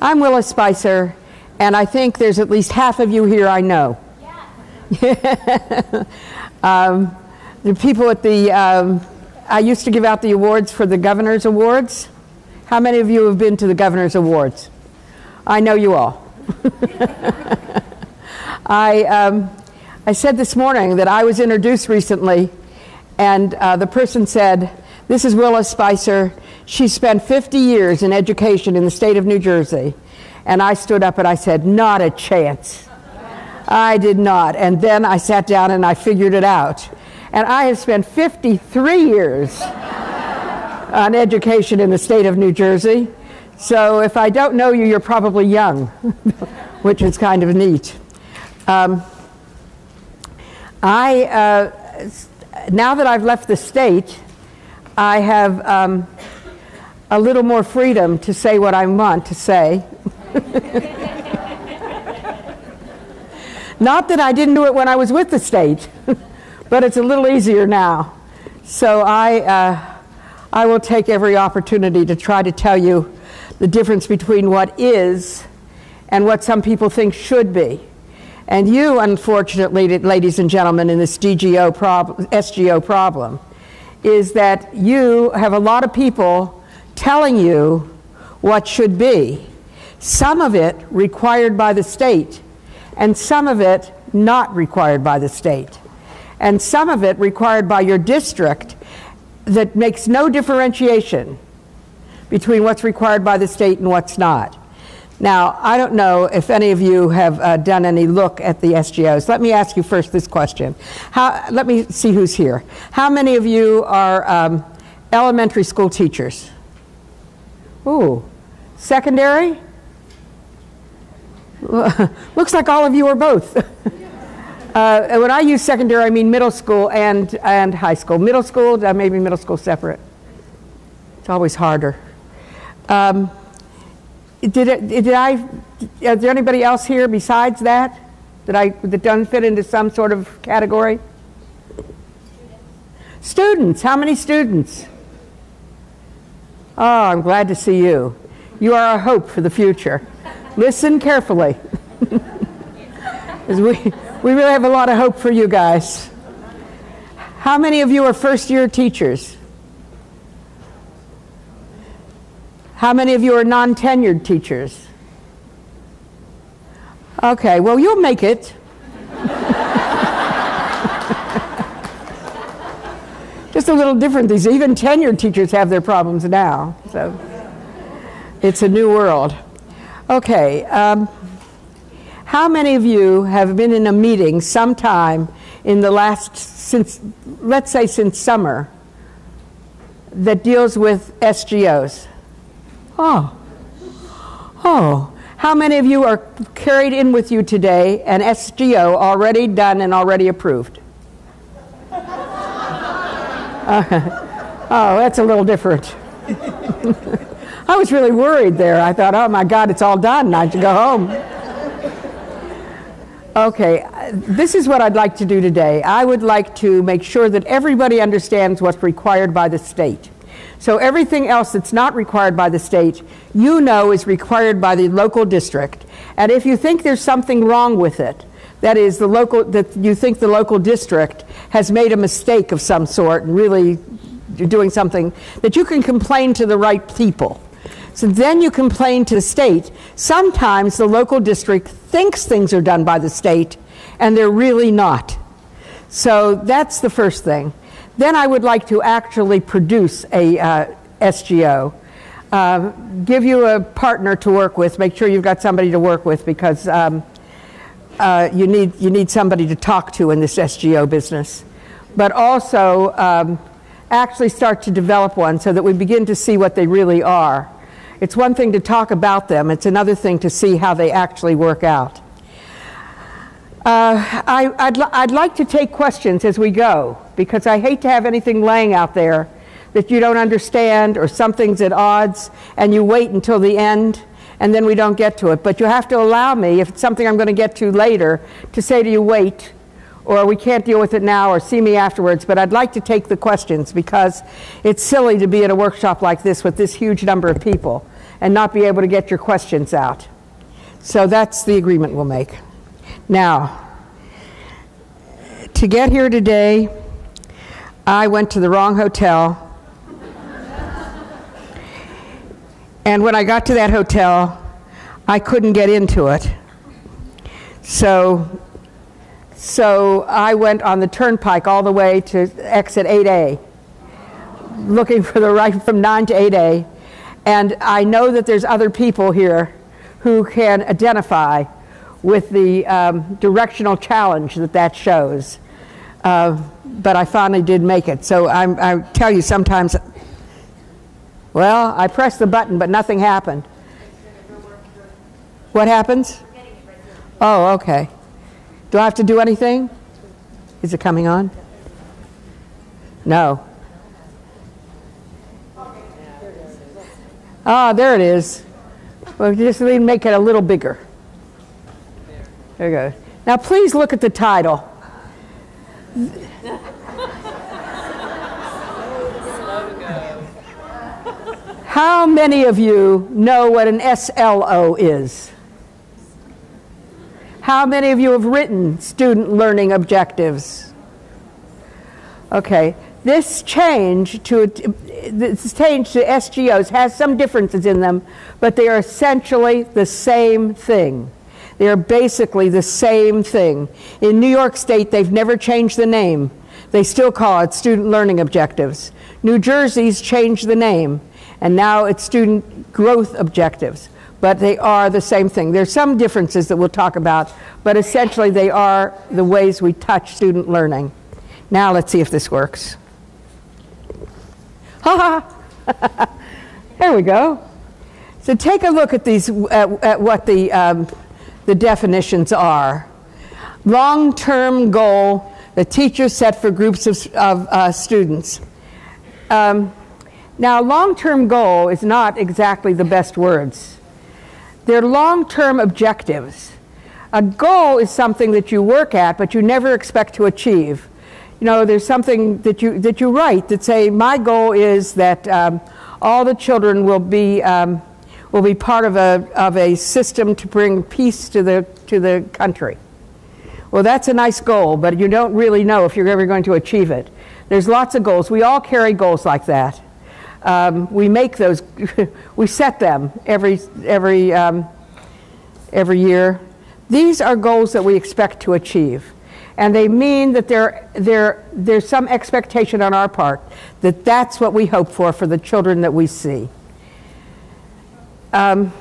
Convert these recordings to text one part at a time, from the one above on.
I'm Willa Spicer, and I think there's at least half of you here I know. um, the people at the, um, I used to give out the awards for the Governor's Awards. How many of you have been to the Governor's Awards? I know you all. I, um, I said this morning that I was introduced recently, and uh, the person said, This is Willa Spicer. She spent 50 years in education in the state of New Jersey. And I stood up and I said, Not a chance. I did not. And then I sat down and I figured it out. And I have spent 53 years on education in the state of New Jersey. So if I don't know you, you're probably young, which is kind of neat. Um, I, uh, now that I've left the state, I have um, a little more freedom to say what I want to say. Not that I didn't do it when I was with the state, but it's a little easier now. So I, uh, I will take every opportunity to try to tell you the difference between what is and what some people think should be. And you, unfortunately, ladies and gentlemen, in this DGO problem, SGO problem, is that you have a lot of people telling you what should be. Some of it required by the state, and some of it not required by the state, and some of it required by your district that makes no differentiation between what's required by the state and what's not. Now, I don't know if any of you have uh, done any look at the SGOs. Let me ask you first this question. How, let me see who's here. How many of you are um, elementary school teachers? Ooh, secondary? Looks like all of you are both. uh, when I use secondary, I mean middle school and, and high school. Middle school, uh, maybe middle school separate. It's always harder. Um, did, it, did I, is there anybody else here besides that? That, I, that doesn't fit into some sort of category? Students. students. How many students? Oh, I'm glad to see you. You are our hope for the future. Listen carefully. we, we really have a lot of hope for you guys. How many of you are first year teachers? How many of you are non tenured teachers? Okay, well, you'll make it. A little different. These even tenured teachers have their problems now so it's a new world. Okay um, how many of you have been in a meeting sometime in the last since let's say since summer that deals with sgos oh. Oh. How many of you are carried in with you today an sgo already done and already approved oh, that's a little different. I was really worried there. I thought, oh my God, it's all done. I should go home. Okay, uh, this is what I'd like to do today. I would like to make sure that everybody understands what's required by the state. So everything else that's not required by the state, you know is required by the local district. And if you think there's something wrong with it, that is, the local, that you think the local district has made a mistake of some sort and really doing something, that you can complain to the right people. So then you complain to the state. Sometimes the local district thinks things are done by the state and they're really not. So that's the first thing. Then I would like to actually produce a uh, SGO. Uh, give you a partner to work with. Make sure you've got somebody to work with because um, uh, you, need, you need somebody to talk to in this SGO business, but also um, actually start to develop one so that we begin to see what they really are. It's one thing to talk about them, it's another thing to see how they actually work out. Uh, I, would I'd like to take questions as we go because I hate to have anything laying out there that you don't understand or something's at odds and you wait until the end and then we don't get to it. But you have to allow me, if it's something I'm going to get to later, to say to you, wait, or we can't deal with it now, or see me afterwards. But I'd like to take the questions because it's silly to be at a workshop like this with this huge number of people and not be able to get your questions out. So that's the agreement we'll make. Now, to get here today, I went to the wrong hotel. And when I got to that hotel, I couldn't get into it. So, so I went on the turnpike all the way to exit 8A, looking for the right from 9 to 8A. And I know that there's other people here who can identify with the um, directional challenge that that shows. Uh, but I finally did make it. So I'm, I tell you, sometimes, well, I pressed the button, but nothing happened. What happens? Oh, okay. Do I have to do anything? Is it coming on? No. Ah, there it is. Well, just make it a little bigger. There you go. Now, please look at the title. How many of you know what an SLO is? How many of you have written student learning objectives? Okay, this change to this change to SGOs has some differences in them, but they are essentially the same thing. They are basically the same thing. In New York State, they've never changed the name. They still call it student learning objectives. New Jersey's changed the name, and now it's student growth objectives but they are the same thing. There's some differences that we'll talk about, but essentially they are the ways we touch student learning. Now let's see if this works. Ha ha! there we go. So take a look at these, at, at what the, um, the definitions are. Long-term goal the teachers set for groups of, of uh, students. Um, now, long-term goal is not exactly the best words. They're long term objectives. A goal is something that you work at, but you never expect to achieve. You know, there's something that you, that you write that say, my goal is that um, all the children will be, um, will be part of a, of a system to bring peace to the, to the country. Well, that's a nice goal, but you don't really know if you're ever going to achieve it. There's lots of goals. We all carry goals like that. Um, we make those, we set them every, every, um, every year. These are goals that we expect to achieve. And they mean that there, there, there's some expectation on our part that that's what we hope for for the children that we see. Um,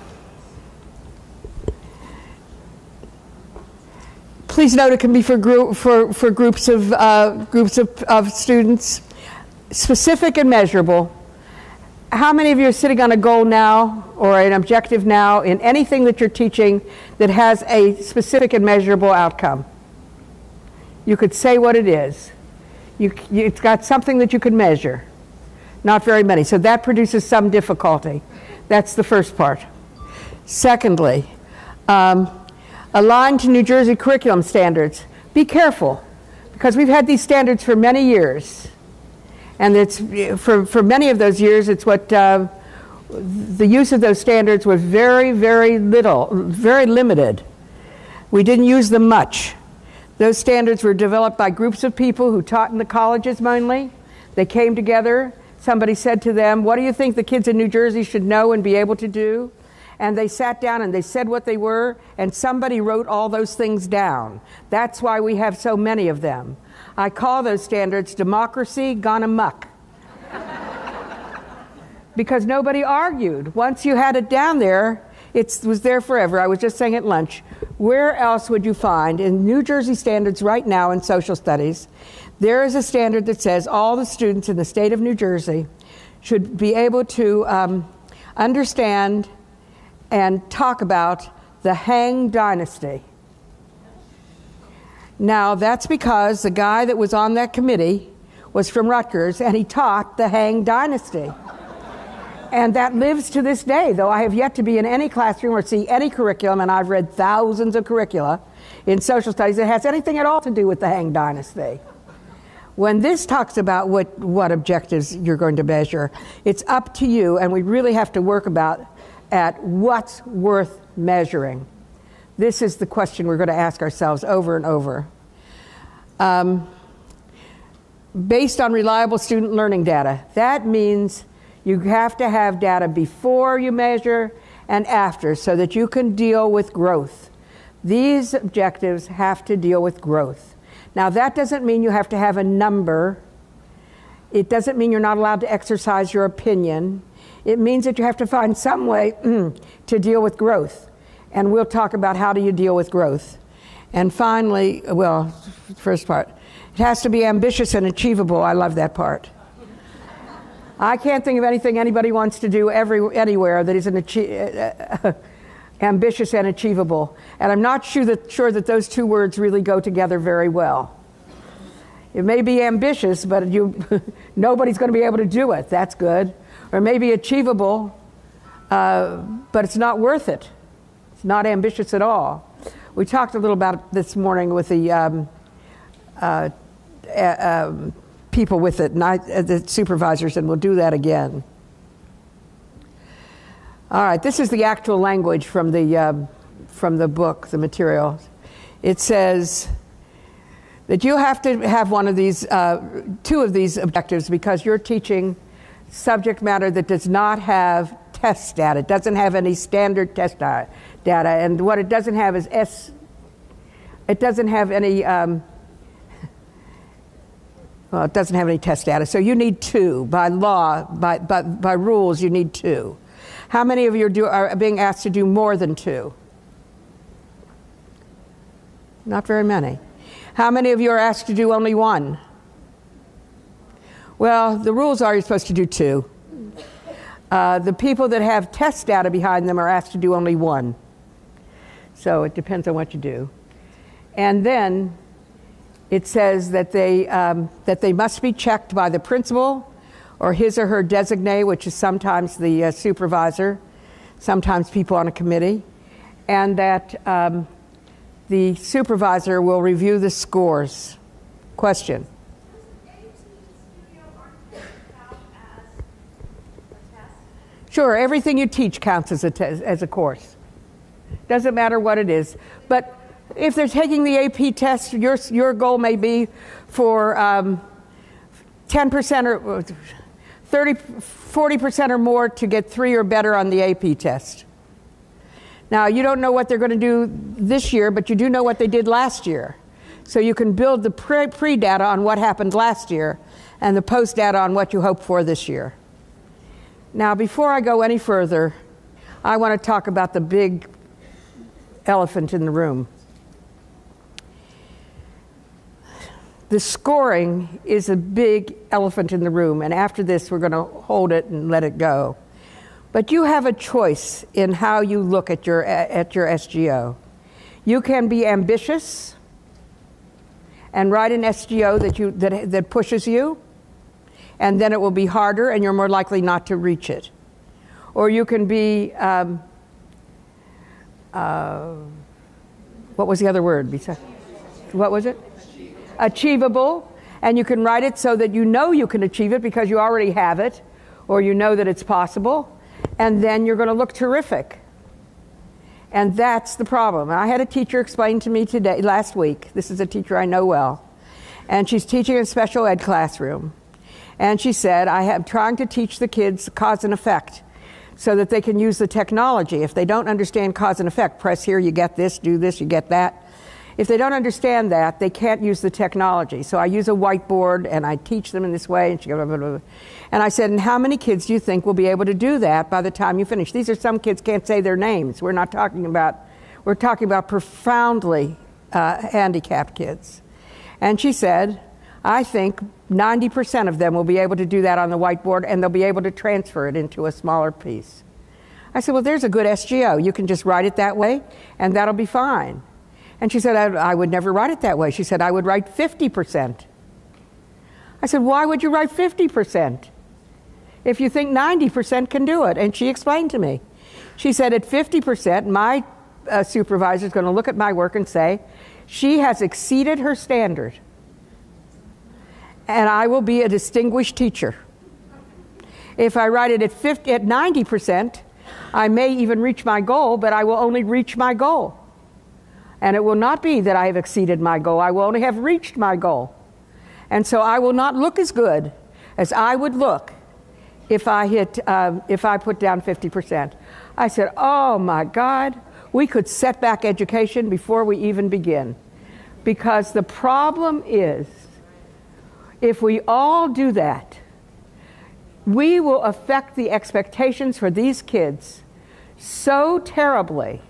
please note it can be for, group, for, for groups, of, uh, groups of, of students, specific and measurable how many of you are sitting on a goal now or an objective now in anything that you're teaching that has a specific and measurable outcome? You could say what it is. You, you, it's got something that you could measure. Not very many. So that produces some difficulty. That's the first part. Secondly, um, aligned to New Jersey curriculum standards. Be careful because we've had these standards for many years. And it's, for, for many of those years, it's what uh, the use of those standards was very, very little, very limited. We didn't use them much. Those standards were developed by groups of people who taught in the colleges mainly. They came together. Somebody said to them, What do you think the kids in New Jersey should know and be able to do? And they sat down and they said what they were, and somebody wrote all those things down. That's why we have so many of them. I call those standards democracy gone amuck. because nobody argued. Once you had it down there, it was there forever. I was just saying at lunch. Where else would you find in New Jersey standards right now in social studies? There is a standard that says all the students in the state of New Jersey should be able to um, understand and talk about the Han Dynasty. Now, that's because the guy that was on that committee was from Rutgers and he taught the Han Dynasty. and that lives to this day, though I have yet to be in any classroom or see any curriculum, and I've read thousands of curricula in social studies that has anything at all to do with the Han Dynasty. When this talks about what, what objectives you're going to measure, it's up to you, and we really have to work about at what's worth measuring. This is the question we're going to ask ourselves over and over. Um, based on reliable student learning data. That means you have to have data before you measure and after so that you can deal with growth. These objectives have to deal with growth. Now, that doesn't mean you have to have a number. It doesn't mean you're not allowed to exercise your opinion. It means that you have to find some way to deal with growth. And we'll talk about how do you deal with growth. And finally, well, first part, it has to be ambitious and achievable. I love that part. I can't think of anything anybody wants to do every, anywhere that isn't achi- ambitious and achievable. And I'm not sure that, sure that those two words really go together very well. It may be ambitious, but you, nobody's going to be able to do it. That's good. Or maybe achievable, uh, but it's not worth it. It's not ambitious at all. We talked a little about it this morning with the um, uh, um, people with it, uh, the supervisors, and we'll do that again. All right, this is the actual language from the, uh, from the book, the material. It says that you have to have one of these, uh, two of these objectives because you're teaching subject matter that does not have test data. It doesn't have any standard test data. And what it doesn't have is S, it doesn't have any um, well, it doesn't have any test data. So you need two. By law, by, by, by rules, you need two. How many of you are, do, are being asked to do more than two? Not very many. How many of you are asked to do only one? Well, the rules are you're supposed to do two. Uh, the people that have test data behind them are asked to do only one. So it depends on what you do. And then it says that they, um, that they must be checked by the principal or his or her designee, which is sometimes the uh, supervisor, sometimes people on a committee, and that um, the supervisor will review the scores. Question. Sure, everything you teach counts as a, as a course. Doesn't matter what it is. But if they're taking the AP test, your, your goal may be for um, 10% or 30, 40% or more to get three or better on the AP test. Now, you don't know what they're going to do this year, but you do know what they did last year. So you can build the pre data on what happened last year and the post data on what you hope for this year. Now, before I go any further, I want to talk about the big elephant in the room. the scoring is a big elephant in the room, and after this, we're going to hold it and let it go. But you have a choice in how you look at your, at your SGO. You can be ambitious and write an SGO that, you, that, that pushes you, and then it will be harder and you're more likely not to reach it. Or you can be, um, uh, what was the other word? What was it? achievable, and you can write it so that you know you can achieve it because you already have it, or you know that it's possible, and then you're going to look terrific. And that's the problem. I had a teacher explain to me today, last week. This is a teacher I know well, and she's teaching in a special ed classroom. And she said, I am trying to teach the kids cause and effect so that they can use the technology. If they don't understand cause and effect, press here, you get this, do this, you get that. If they don't understand that, they can't use the technology. So I use a whiteboard and I teach them in this way. And, she blah, blah, blah. and I said, and how many kids do you think will be able to do that by the time you finish? These are some kids can't say their names. We're not talking about, we're talking about profoundly uh, handicapped kids. And she said, I think 90% of them will be able to do that on the whiteboard and they'll be able to transfer it into a smaller piece. I said, Well, there's a good SGO. You can just write it that way and that'll be fine. And she said, I, I would never write it that way. She said, I would write 50%. I said, Why would you write 50%? If you think 90% can do it. And she explained to me. She said, At 50%, my uh, supervisor is going to look at my work and say, She has exceeded her standard. And I will be a distinguished teacher. If I write it at, 50, at 90%, I may even reach my goal, but I will only reach my goal. And it will not be that I have exceeded my goal. I will only have reached my goal. And so I will not look as good as I would look if I hit, um, if I put down 50%. I said, oh my God, we could set back education before we even begin. Because the problem is, if we all do that, we will affect the expectations for these kids so terribly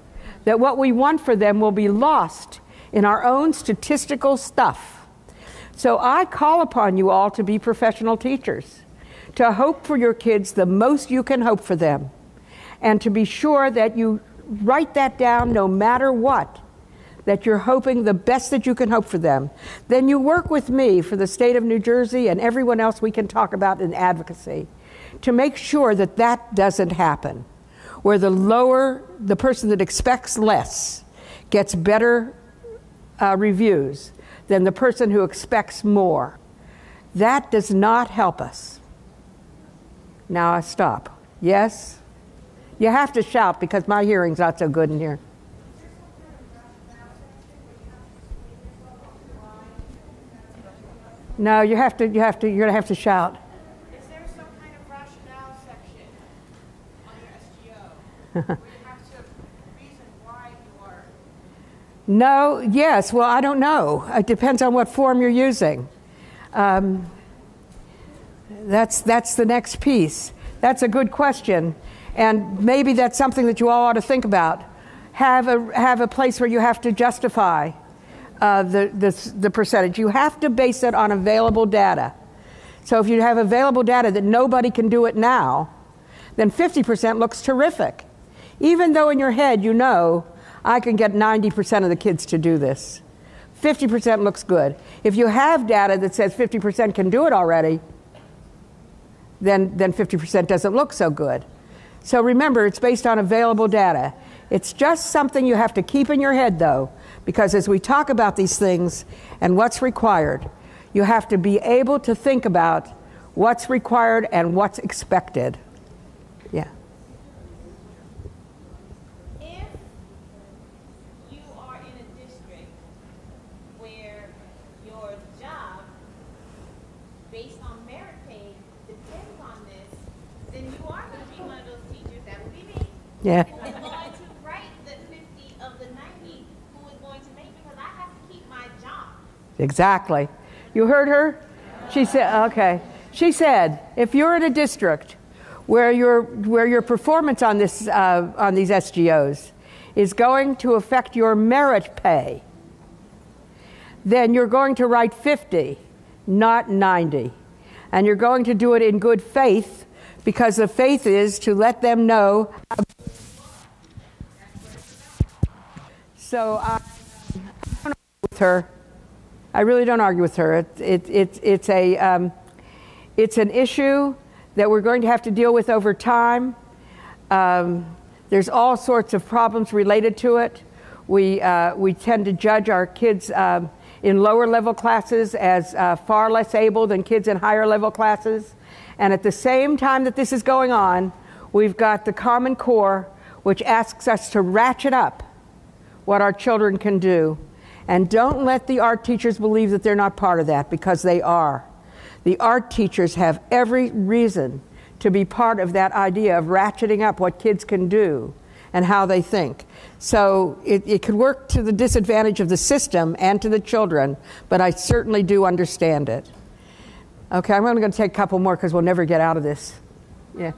that what we want for them will be lost in our own statistical stuff. So I call upon you all to be professional teachers, to hope for your kids the most you can hope for them, and to be sure that you write that down no matter what, that you're hoping the best that you can hope for them. Then you work with me for the state of New Jersey and everyone else we can talk about in advocacy to make sure that that doesn't happen where the lower, the person that expects less gets better uh, reviews than the person who expects more. That does not help us. Now I stop. Yes? You have to shout because my hearing's not so good in here. No, you have to, you have to, you're going to have to shout. Is there some kind of rationale section on your SGO? you no, yes, well, I don't know. It depends on what form you're using. Um, that's, that's the next piece. That's a good question. And maybe that's something that you all ought to think about. Have a, have a place where you have to justify uh, the, the, the percentage. You have to base it on available data. So if you have available data that nobody can do it now, then 50% looks terrific. Even though in your head you know, I can get 90% of the kids to do this. 50% looks good. If you have data that says 50% can do it already, then, then 50% doesn't look so good. So remember, it's based on available data. It's just something you have to keep in your head, though, because as we talk about these things and what's required, you have to be able to think about what's required and what's expected. Yeah. If you are in a district where your job, based on merit paid, depends on this, then you are going one of those teachers that would be me. Yeah. Exactly. You heard her? She said, okay. She said, if you're in a district where your, where your performance on, this, uh, on these SGOs is going to affect your merit pay, then you're going to write 50, not 90. And you're going to do it in good faith because the faith is to let them know So I, I with her. I really don't argue with her. It, it, it, it's, a, um, it's an issue that we're going to have to deal with over time. Um, there's all sorts of problems related to it. We, uh, we tend to judge our kids um, in lower level classes as uh, far less able than kids in higher level classes. And at the same time that this is going on, we've got the Common Core, which asks us to ratchet up what our children can do. And don't let the art teachers believe that they're not part of that because they are. The art teachers have every reason to be part of that idea of ratcheting up what kids can do and how they think. So it, it could work to the disadvantage of the system and to the children, but I certainly do understand it. Okay, I'm only going to take a couple more because we'll never get out of this. Yeah.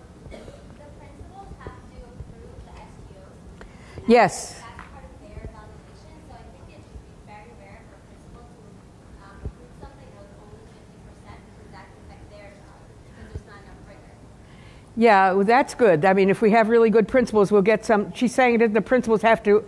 Yes. Yeah, well, that's good. I mean, if we have really good principals, we'll get some. She's saying that the principals have to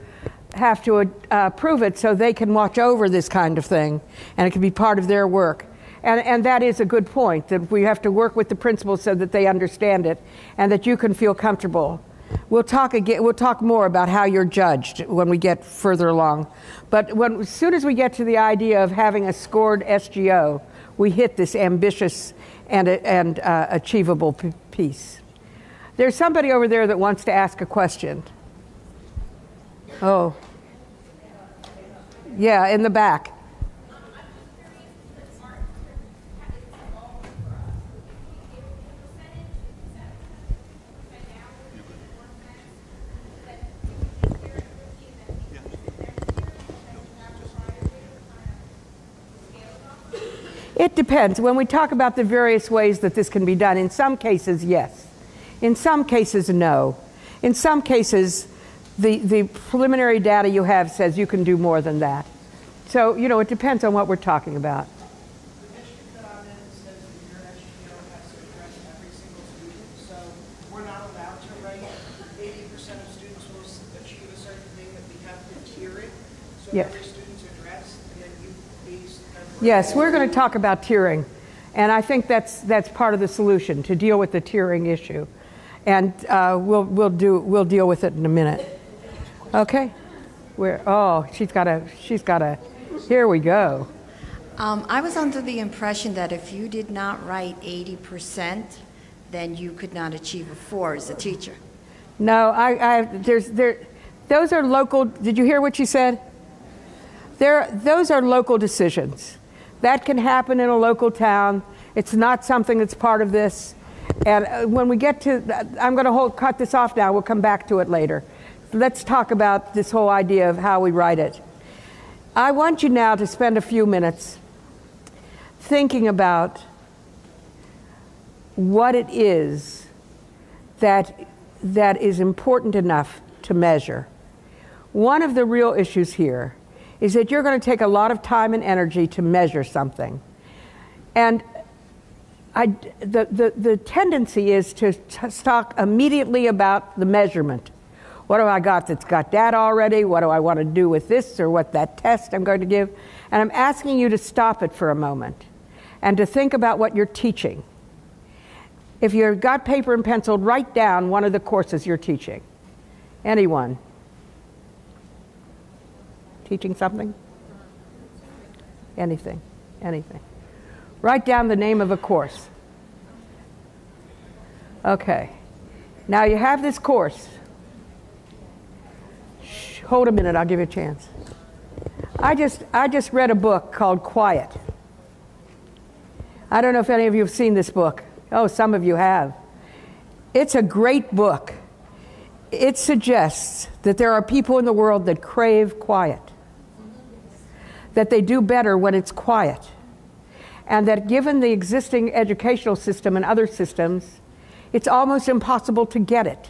have to uh, prove it so they can watch over this kind of thing, and it can be part of their work. And, and that is a good point that we have to work with the principals so that they understand it and that you can feel comfortable. We'll talk again. We'll talk more about how you're judged when we get further along. But when, as soon as we get to the idea of having a scored SGO, we hit this ambitious and, and uh, achievable piece. There's somebody over there that wants to ask a question. Oh. Yeah, in the back. It depends. When we talk about the various ways that this can be done, in some cases, yes. In some cases, no. In some cases, the, the preliminary data you have says you can do more than that. So, you know, it depends on what we're talking about. Yes. Yes, we're going to talk about tiering. And I think that's, that's part of the solution to deal with the tiering issue. And uh, we'll, we'll, do, we'll deal with it in a minute. Okay? Where, oh, she's got a, she's got a, here we go. Um, I was under the impression that if you did not write 80%, then you could not achieve a four as a teacher. No, I, I there's, there, those are local, did you hear what she said? There, those are local decisions. That can happen in a local town. It's not something that's part of this. And uh, when we get to, I'm going to cut this off now. We'll come back to it later. Let's talk about this whole idea of how we write it. I want you now to spend a few minutes thinking about what it is that, that is important enough to measure. One of the real issues here is that you're going to take a lot of time and energy to measure something. And I, the, the, the tendency is to talk immediately about the measurement. What do I got that's got that already? What do I want to do with this or what that test I'm going to give? And I'm asking you to stop it for a moment and to think about what you're teaching. If you've got paper and pencil, write down one of the courses you're teaching. Anyone? teaching something? Anything, anything. Write down the name of a course. Okay. Now you have this course. Shh, hold a minute, I'll give you a chance. I just, I just read a book called Quiet. I don't know if any of you have seen this book. Oh, some of you have. It's a great book. It suggests that there are people in the world that crave quiet that they do better when it's quiet. And that given the existing educational system and other systems, it's almost impossible to get it.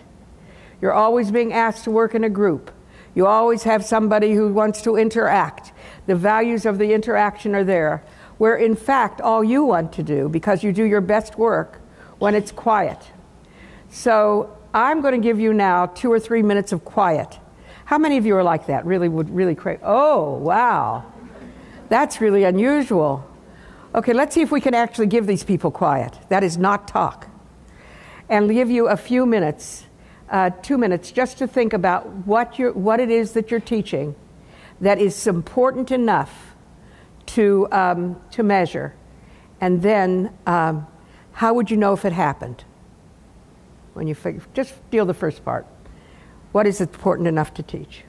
You're always being asked to work in a group. You always have somebody who wants to interact. The values of the interaction are there, where in fact, all you want to do, because you do your best work when it's quiet. So I'm going to give you now two or three minutes of quiet. How many of you are like that? Really would really crave? Oh, wow. That's really unusual. Okay, let's see if we can actually give these people quiet. That is not talk. And give you a few minutes, uh, two minutes, just to think about what, you're, what it is that you're teaching that is important enough to, um, to measure. And then, um, how would you know if it happened? When you figure, just deal the first part. What is it important enough to teach?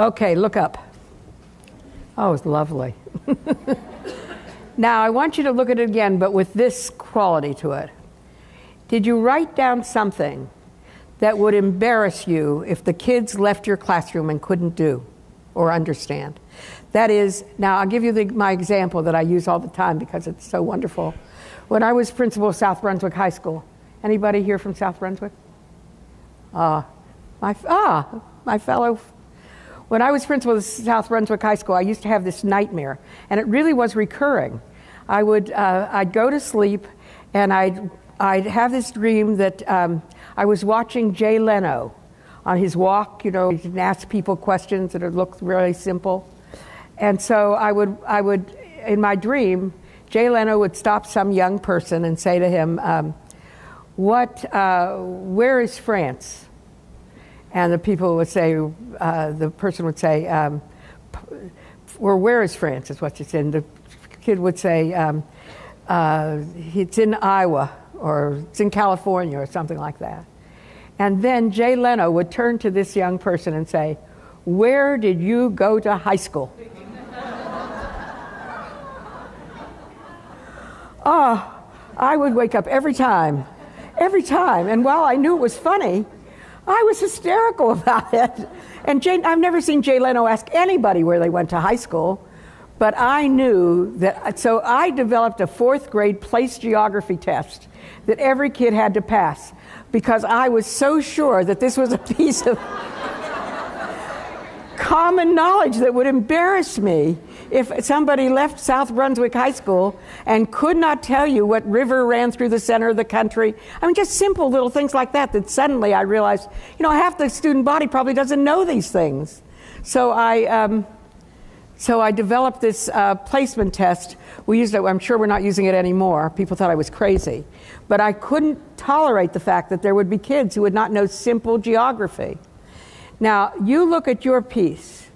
Okay, look up. Oh, it's lovely. now, I want you to look at it again, but with this quality to it. Did you write down something that would embarrass you if the kids left your classroom and couldn't do or understand? That is, now I'll give you the, my example that I use all the time because it's so wonderful. When I was principal of South Brunswick High School, anybody here from South Brunswick? Uh, my, ah, my fellow. When I was principal of South Brunswick High School, I used to have this nightmare, and it really was recurring. I would, uh, I'd go to sleep, and I'd, I'd have this dream that um, I was watching Jay Leno on his walk, you know, he would ask people questions that looked really simple. And so I would, I would, in my dream, Jay Leno would stop some young person and say to him, um, "What? Uh, where is France?" And the people would say, uh, the person would say, um, "Or where is France?" Is what said. And the kid would say, um, uh, "It's in Iowa, or it's in California, or something like that." And then Jay Leno would turn to this young person and say, "Where did you go to high school?" Oh, I would wake up every time, every time. And while I knew it was funny, I was hysterical about it. And Jay, I've never seen Jay Leno ask anybody where they went to high school, but I knew that. So I developed a fourth grade place geography test that every kid had to pass because I was so sure that this was a piece of common knowledge that would embarrass me if somebody left South Brunswick High School and could not tell you what river ran through the center of the country. I mean, just simple little things like that, that suddenly I realized, you know, half the student body probably doesn't know these things. So I, um, so I developed this uh, placement test. We used it, I'm sure we're not using it anymore. People thought I was crazy. But I couldn't tolerate the fact that there would be kids who would not know simple geography. Now, you look at your piece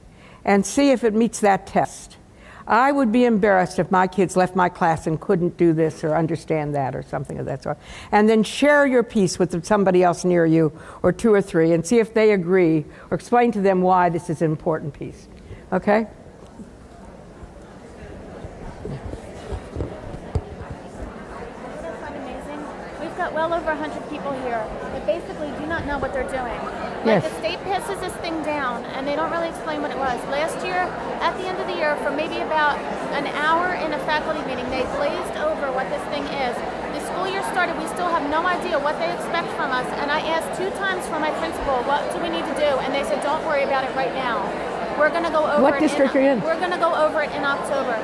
and see if it meets that test. I would be embarrassed if my kids left my class and couldn't do this or understand that or something of that sort. And then share your piece with somebody else near you or two or three and see if they agree or explain to them why this is an important piece. Okay? We've got well over 100 people here that basically do not know what they're doing. Like yes. the state passes this thing down and they don't really explain what it was. Last year, at the end of the year, for maybe about an hour in a faculty meeting, they glazed over what this thing is. The school year started, we still have no idea what they expect from us. And I asked two times for my principal, what do we need to do? And they said, don't worry about it right now. We're going to go over what it. What district in, are you in? We're going to go over it in October.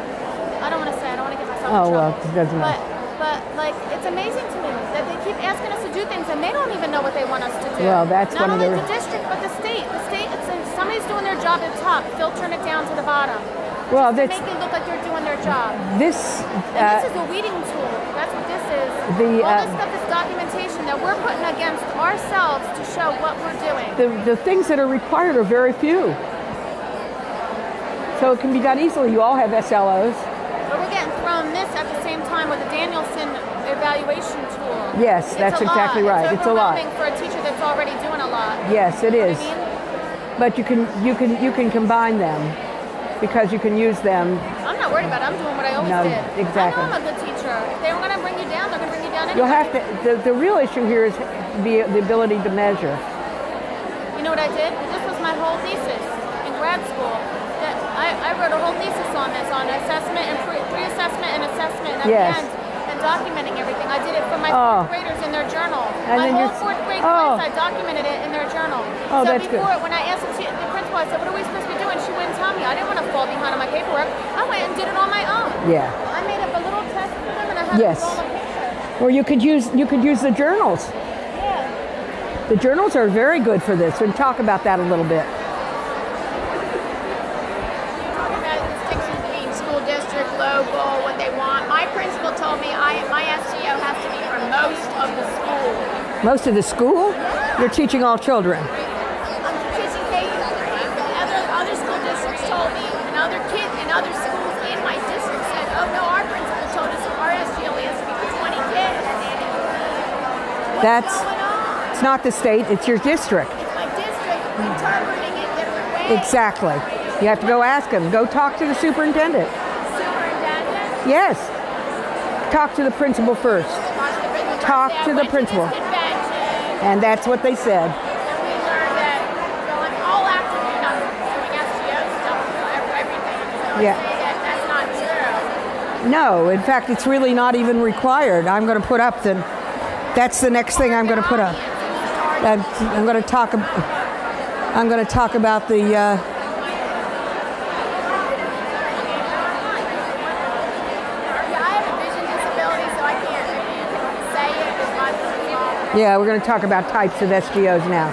I don't want to say, I don't want to get myself oh, in trouble. Oh, well, it doesn't matter. But, like, it's amazing to me that they keep asking us to do things and they don't even know what they want us to do. Well, that's Not one only of the district, but the state. The state, it's a, somebody's doing their job at the top, filtering it down to the bottom. Well, that's make it look like they're doing their job. This uh, this is a weeding tool. That's what this is. The, All uh, this stuff is documentation that we're putting against ourselves to show what we're doing. The the things that are required are very few. So it can be done easily. You all have SLOs. Danielson evaluation tool. Yes, it's that's exactly lot. right. It's, it's a lot for a teacher that's already doing a lot. Yes, it is. I mean? But you can you can you can combine them because you can use them. I'm not worried about it. I'm doing what I always no, did. Exactly. I know I'm a good teacher. If they were going to bring you down, they're going to bring you down anyway. You'll have to. The, the real issue here is the the ability to measure. You know what I did? This was my whole thesis in grad school. I, I wrote a whole thesis on this, on assessment and pre, pre-assessment and assessment, and at yes. the end, documenting everything. I did it for my oh. fourth graders in their journal. And my whole fourth grade oh. class, I documented it in their journal. Oh, so that's before, good. when I asked the, the principal, I said, what are we supposed to be doing? She wouldn't tell me. I didn't want to fall behind on my paperwork. I went and did it on my own. Yeah. I made up a little test for them, and I had yes. them a picture. Or you could use you could use the journals. Yeah. The journals are very good for this. And talk about that a little bit. local, what they want. My principal told me I, my SGO has to be for most of the school. Most of the school? You're teaching all children. I'm teaching other, other school districts told me, and other kids in other schools in my district said, oh no, our principal told us our SGO has to be 20 kids. What's That's, it's not the state, it's your district. It's my district interpreting it different ways. Exactly. You have to go ask them. Go talk to the superintendent. Superintendent? Yes. Talk to the principal first. talk to the principal. And that's what they said. Yeah. No, in fact, it's really not even required. I'm going to put up the. That's the next thing I'm going to put up. I'm, I'm going to talk. I'm going to talk about the. Uh, Yeah, we're going to talk about types of SGOs now.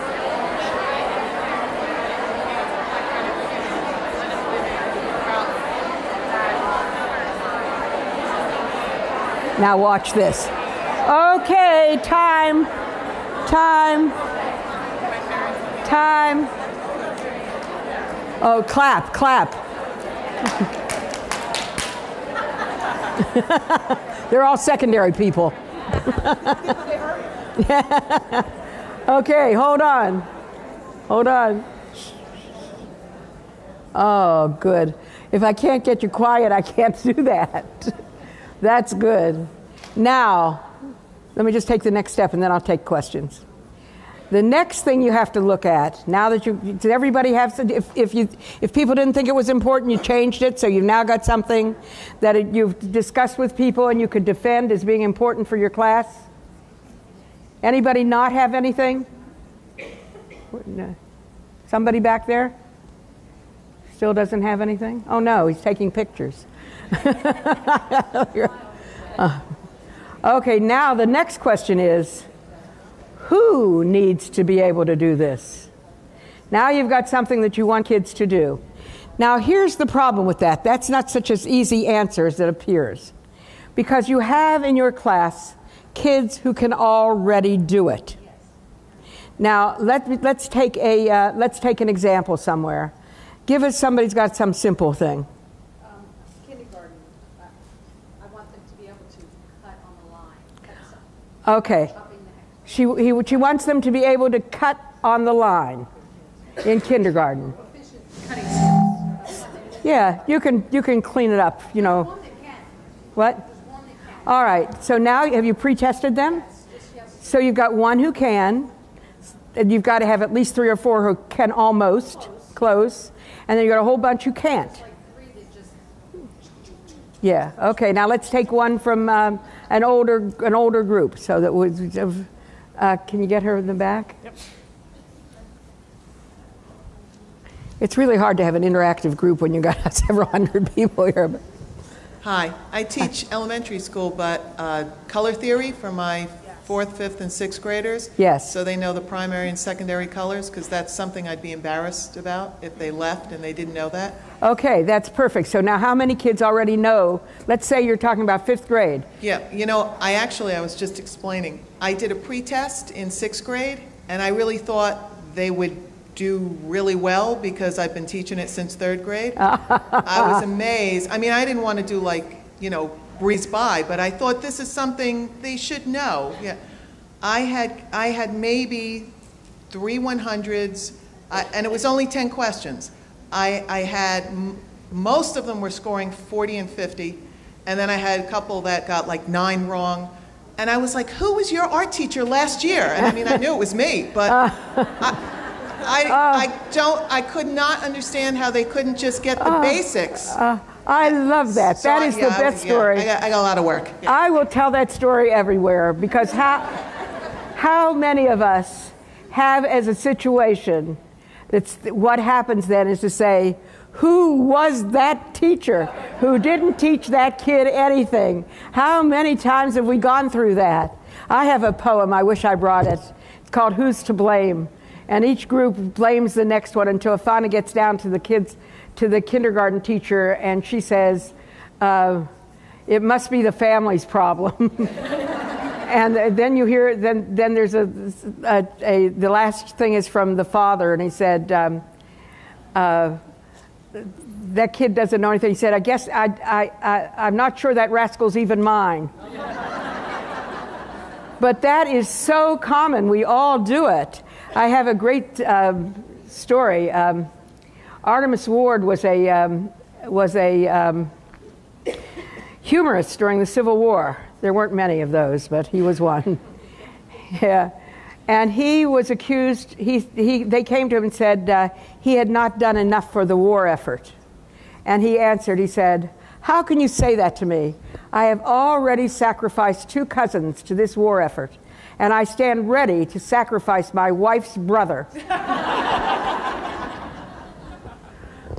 Now watch this. Okay, time, time, time. Oh, clap, clap. They're all secondary people. okay, hold on. Hold on. Oh, good. If I can't get you quiet, I can't do that. That's good. Now, let me just take the next step and then I'll take questions. The next thing you have to look at, now that you, did everybody have, if, if, you, if people didn't think it was important, you changed it, so you've now got something that it, you've discussed with people and you could defend as being important for your class? Anybody not have anything? Somebody back there? Still doesn't have anything? Oh no, he's taking pictures. uh, okay, now the next question is who needs to be able to do this? Now you've got something that you want kids to do. Now here's the problem with that. That's not such an easy answer as it appears. Because you have in your class kids who can already do it. Now, let, let's, take a, uh, let's take an example somewhere. Give us somebody's got some simple thing. Um, kindergarten. Uh, I want them to be able to cut on the line. okay. She, he, she wants them to be able to cut on the line in kindergarten. Yeah, you can, you can clean it up, you know. What? All right, so now have you pre tested them? So you've got one who can, and you've got to have at least three or four who can almost, close, and then you've got a whole bunch who can't. Yeah, okay, now let's take one from um, an, older, an older group. So that was, uh, can you get her in the back? Yep. It's really hard to have an interactive group when you've got several hundred people here. But. Hi, I teach elementary school, but uh, color theory for my fourth, fifth, and sixth graders. Yes. So they know the primary and secondary colors, because that's something I'd be embarrassed about if they left and they didn't know that. Okay, that's perfect. So now how many kids already know? Let's say you're talking about fifth grade. Yeah, you know, I actually, I was just explaining. I did a pre-test in sixth grade, and I really thought they would do really well because I've been teaching it since third grade. I was amazed. I mean, I didn't want to do like, you know, breeze by, but I thought this is something they should know. Yeah. I had, I had maybe three 100s, uh, and it was only 10 questions. I, I had, most of them were scoring 40 and 50, and then I had a couple that got like nine wrong. And I was like, who was your art teacher last year? And I mean, I knew it was me, but I, I, uh, I don't, I could not understand how they couldn't just get the uh, basics. Uh, I love that. So that is yeah, the best yeah, story. I got, I got, a lot of work. Yeah. I will tell that story everywhere because how, how many of us have as a situation that's what happens then is to say, who was that teacher who didn't teach that kid anything? How many times have we gone through that? I have a poem, I wish I brought it. It's called Who's to Blame? And each group blames the next one until finally gets down to the kids, to the kindergarten teacher, and she says, uh, "It must be the family's problem." and then you hear, then then there's a, a, a, the last thing is from the father, and he said. Um, uh, that kid doesn't know anything. He said, I guess I, I, I, I'm not sure that rascal's even mine. but that is so common. We all do it. I have a great um, story. Um, Artemus Ward was a, um, was a um, humorist during the Civil War. There weren't many of those, but he was one. yeah. And he was accused, he, he, they came to him and said uh, he had not done enough for the war effort. And he answered, he said, How can you say that to me? I have already sacrificed two cousins to this war effort, and I stand ready to sacrifice my wife's brother.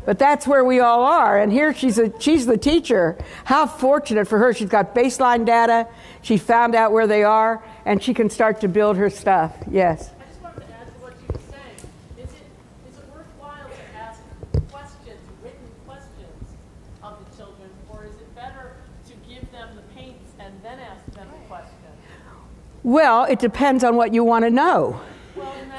But that's where we all are. And here she's, a, she's the teacher. How fortunate for her. She's got baseline data. She found out where they are, and she can start to build her stuff. Yes. I just wanted to add to what you were saying. Is it, is it worthwhile to ask questions, written questions of the children, or is it better to give them the paints and then ask them the question? Well, it depends on what you want to know.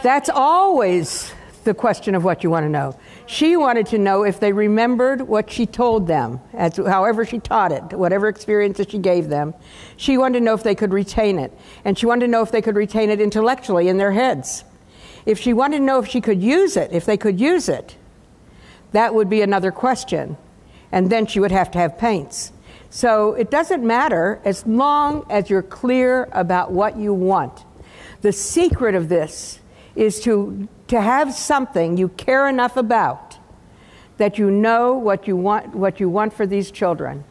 That's always the question of what you want to know. She wanted to know if they remembered what she told them, as, however she taught it, whatever experiences she gave them. She wanted to know if they could retain it. And she wanted to know if they could retain it intellectually in their heads. If she wanted to know if she could use it, if they could use it, that would be another question. And then she would have to have paints. So it doesn't matter as long as you're clear about what you want. The secret of this is to, to have something you care enough about that you know what you want, what you want for these children.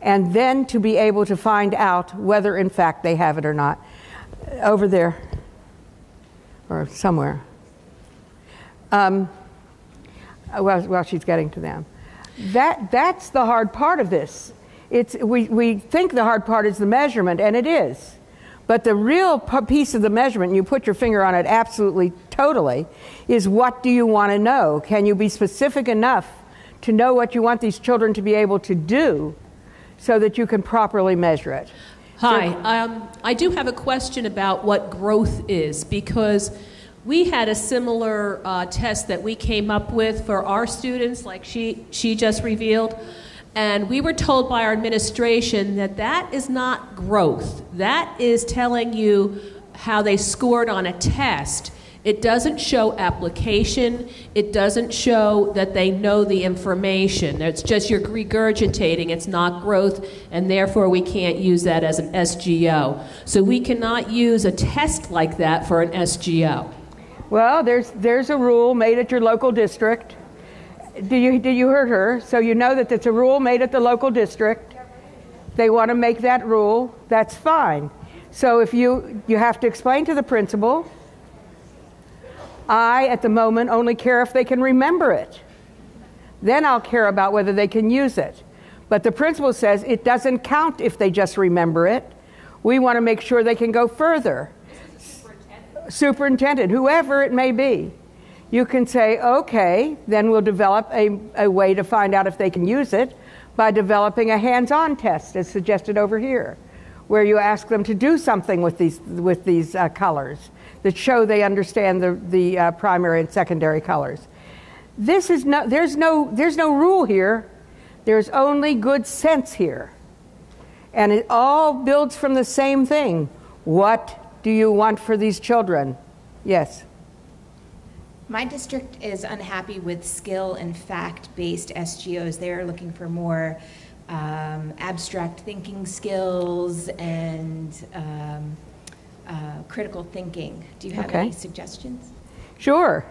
And then to be able to find out whether, in fact, they have it or not. Over there, or somewhere. Um, while, while she's getting to them. That, that's the hard part of this. It's, we, we think the hard part is the measurement, and it is. But the real piece of the measurement, you put your finger on it absolutely totally, is what do you want to know? Can you be specific enough to know what you want these children to be able to do so that you can properly measure it? Hi, um, I do have a question about what growth is because we had a similar uh, test that we came up with for our students, like she, she just revealed. And we were told by our administration that that is not growth. That is telling you how they scored on a test. It doesn't show application. It doesn't show that they know the information. It's just you're regurgitating. It's not growth, and therefore we can't use that as an SGO. So we cannot use a test like that for an SGO. Well, there's, there's a rule made at your local district. Do you, do you heard her? So you know that it's a rule made at the local district. They want to make that rule. That's fine. So if you, you have to explain to the principal, I, at the moment, only care if they can remember it. Then I'll care about whether they can use it. But the principal says it doesn't count if they just remember it. We want to make sure they can go further. Superintendent. Superintendent, whoever it may be. You can say, okay, then we'll develop a, a way to find out if they can use it by developing a hands on test, as suggested over here, where you ask them to do something with these, with these uh, colors that show they understand the, the uh, primary and secondary colors. This is no, there's, no, there's no rule here, there's only good sense here. And it all builds from the same thing. What do you want for these children? Yes. My district is unhappy with skill and fact based SGOs. They're looking for more um, abstract thinking skills and um, uh, critical thinking. Do you have Okay. any suggestions? Sure.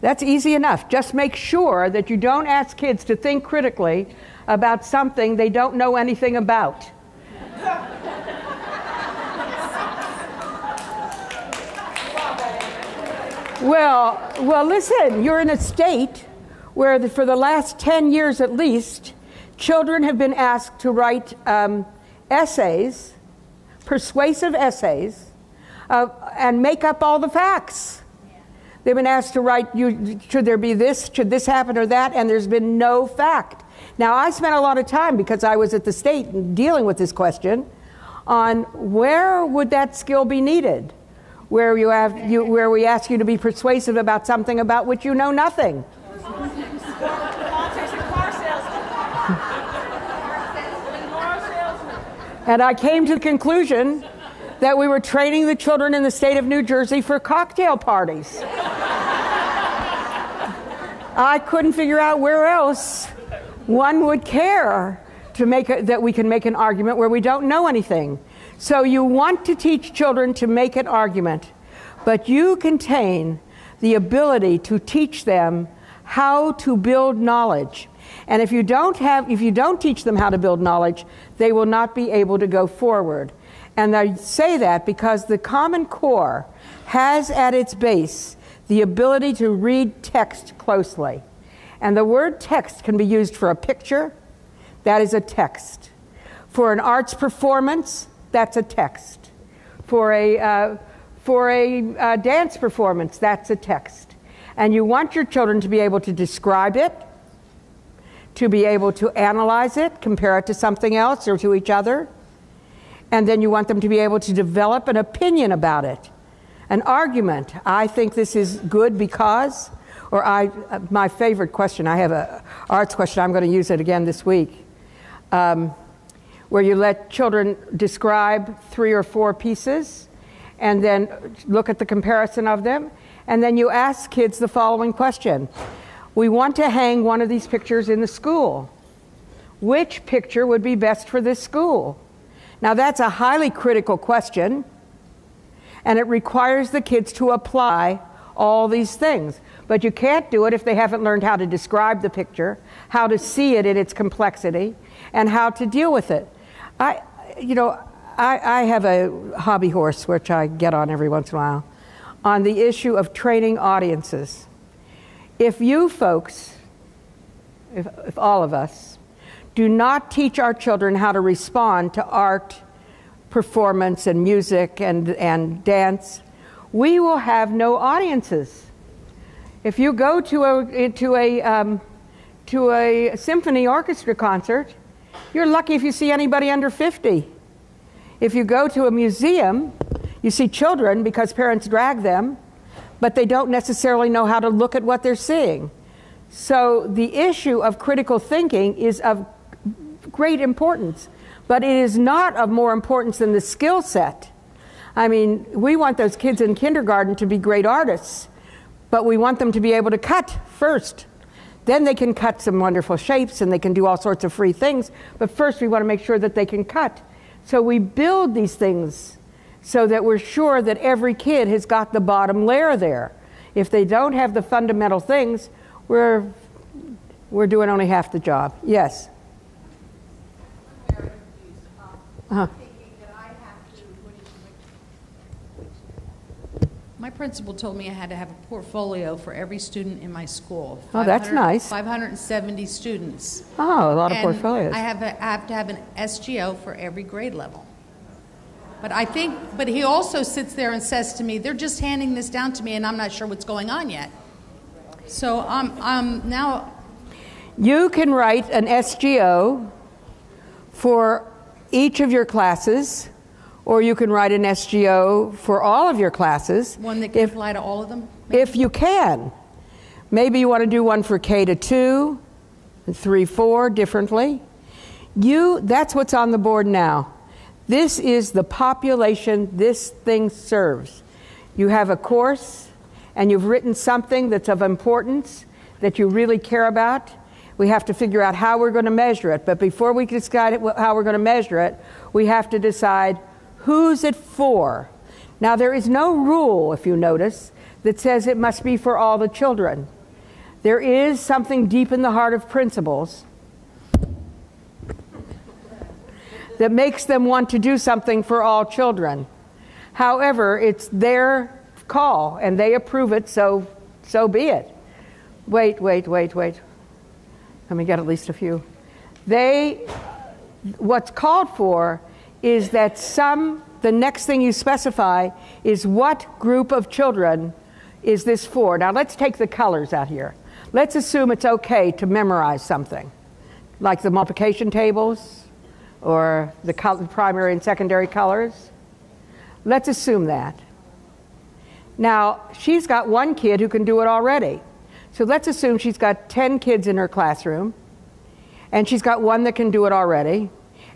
That's easy enough. Just make sure that you don't ask kids to think critically about something they don't know anything about. Well, well, listen, you're in a state where the, for the last 10 years at least, children have been asked to write um, essays, persuasive essays, uh, and make up all the facts. They've been asked to write, you, should there be this, should this happen or that, and there's been no fact. Now, I spent a lot of time because I was at the state dealing with this question on where would that skill be needed? Where, you have, you, where we ask you to be persuasive about something about which you know nothing. And I came to the conclusion that we were training the children in the state of New Jersey for cocktail parties. I couldn't figure out where else one would care to make a, that we can make an argument where we don't know anything. So you want to teach children to make an argument, but you contain the ability to teach them how to build knowledge. And if you don't have if you don't teach them how to build knowledge, they will not be able to go forward. And I say that because the Common Core has at its base the ability to read text closely. And the word text can be used for a picture, that is a text. For an arts performance, that's a text. For a, uh, for a uh, dance performance, that's a text. And you want your children to be able to describe it, to be able to analyze it, compare it to something else or to each other. And then you want them to be able to develop an opinion about it, an argument. I think this is good because, or I, uh, my favorite question, I have a arts question, I'm going to use it again this week um, where you let children describe three or four pieces and then look at the comparison of them. And then you ask kids the following question We want to hang one of these pictures in the school. Which picture would be best for this school? Now, that's a highly critical question, and it requires the kids to apply all these things. But you can't do it if they haven't learned how to describe the picture, how to see it in its complexity, and how to deal with it. I, you know, I, I have a hobby horse which I get on every once in a while on the issue of training audiences. If you folks, if, if all of us, do not teach our children how to respond to art, performance, and music and, and dance, we will have no audiences. If you go to a, to a, um, to a symphony orchestra concert, you're lucky if you see anybody under 50. If you go to a museum, you see children because parents drag them, but they don't necessarily know how to look at what they're seeing. So the issue of critical thinking is of great importance, but it is not of more importance than the skill set. I mean, we want those kids in kindergarten to be great artists, but we want them to be able to cut first. Then they can cut some wonderful shapes and they can do all sorts of free things. But first, we want to make sure that they can cut. So we build these things so that we're sure that every kid has got the bottom layer there. If they don't have the fundamental things, we're, we're doing only half the job. Yes? Uh-huh. My principal told me I had to have a portfolio for every student in my school. Oh, that's nice. 570 students. Oh, a lot of And portfolios. I have, a, I have to have an SGO for every grade level. But I think, but he also sits there and says to me, they're just handing this down to me and I'm not sure what's going on yet. So um, um, now, You can write an SGO for each of your classes, or you can write an SGO for all of your classes. one that can apply to all of them? If you can. Maybe you want to do one for K to 2, and 3, 4 differently. You, that's what's on the board now. This is the population this thing serves. You have a course and you've written something that's of importance that you really care about. We have to figure out how we're going to measure it. But before we decide how we're going to measure it, we have to decide who's it for. Now, there is no rule, if you notice, that says it must be for all the children. There is something deep in the heart of principals that makes them want to do something for all children. However, it's their call and they approve it, so so be it. Wait, wait, wait, wait. Let me get at least a few. They what's called for is that some the next thing you specify is what group of children is this for. Now let's take the colors out here. Let's assume it's okay to memorize something, like the multiplication tables or the primary and secondary colors. Let's assume that. Now, she's got one kid who can do it already. So let's assume she's got 10 kids in her classroom, and she's got one that can do it already,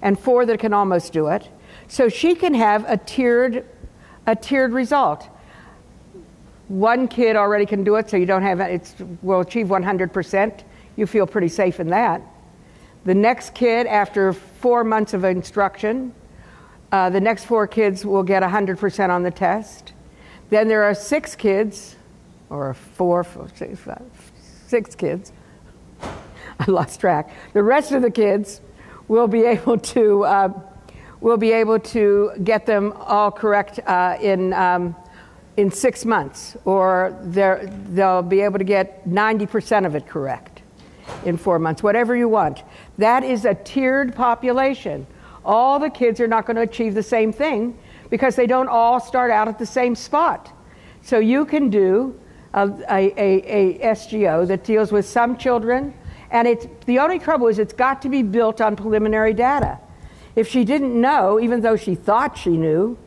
and four that can almost do it. So she can have a tiered, a tiered result. One kid already can do it, so you don't have it, will achieve 100%. You feel pretty safe in that. The next kid, after four months of instruction, uh, the next four kids will get 100% on the test. Then there are six kids, or four, four six, five, six kids. I lost track. The rest of the kids will be able to uh, will be able to get them all correct uh, in um, in six months, or they'll be able to get 90% of it correct in four months, whatever you want. That is a tiered population. All the kids are not going to achieve the same thing because they don't all start out at the same spot. So you can do a, a, a, a SGO that deals with some children, and it's, the only trouble is it's got to be built on preliminary data. If she didn't know, even though she thought she knew,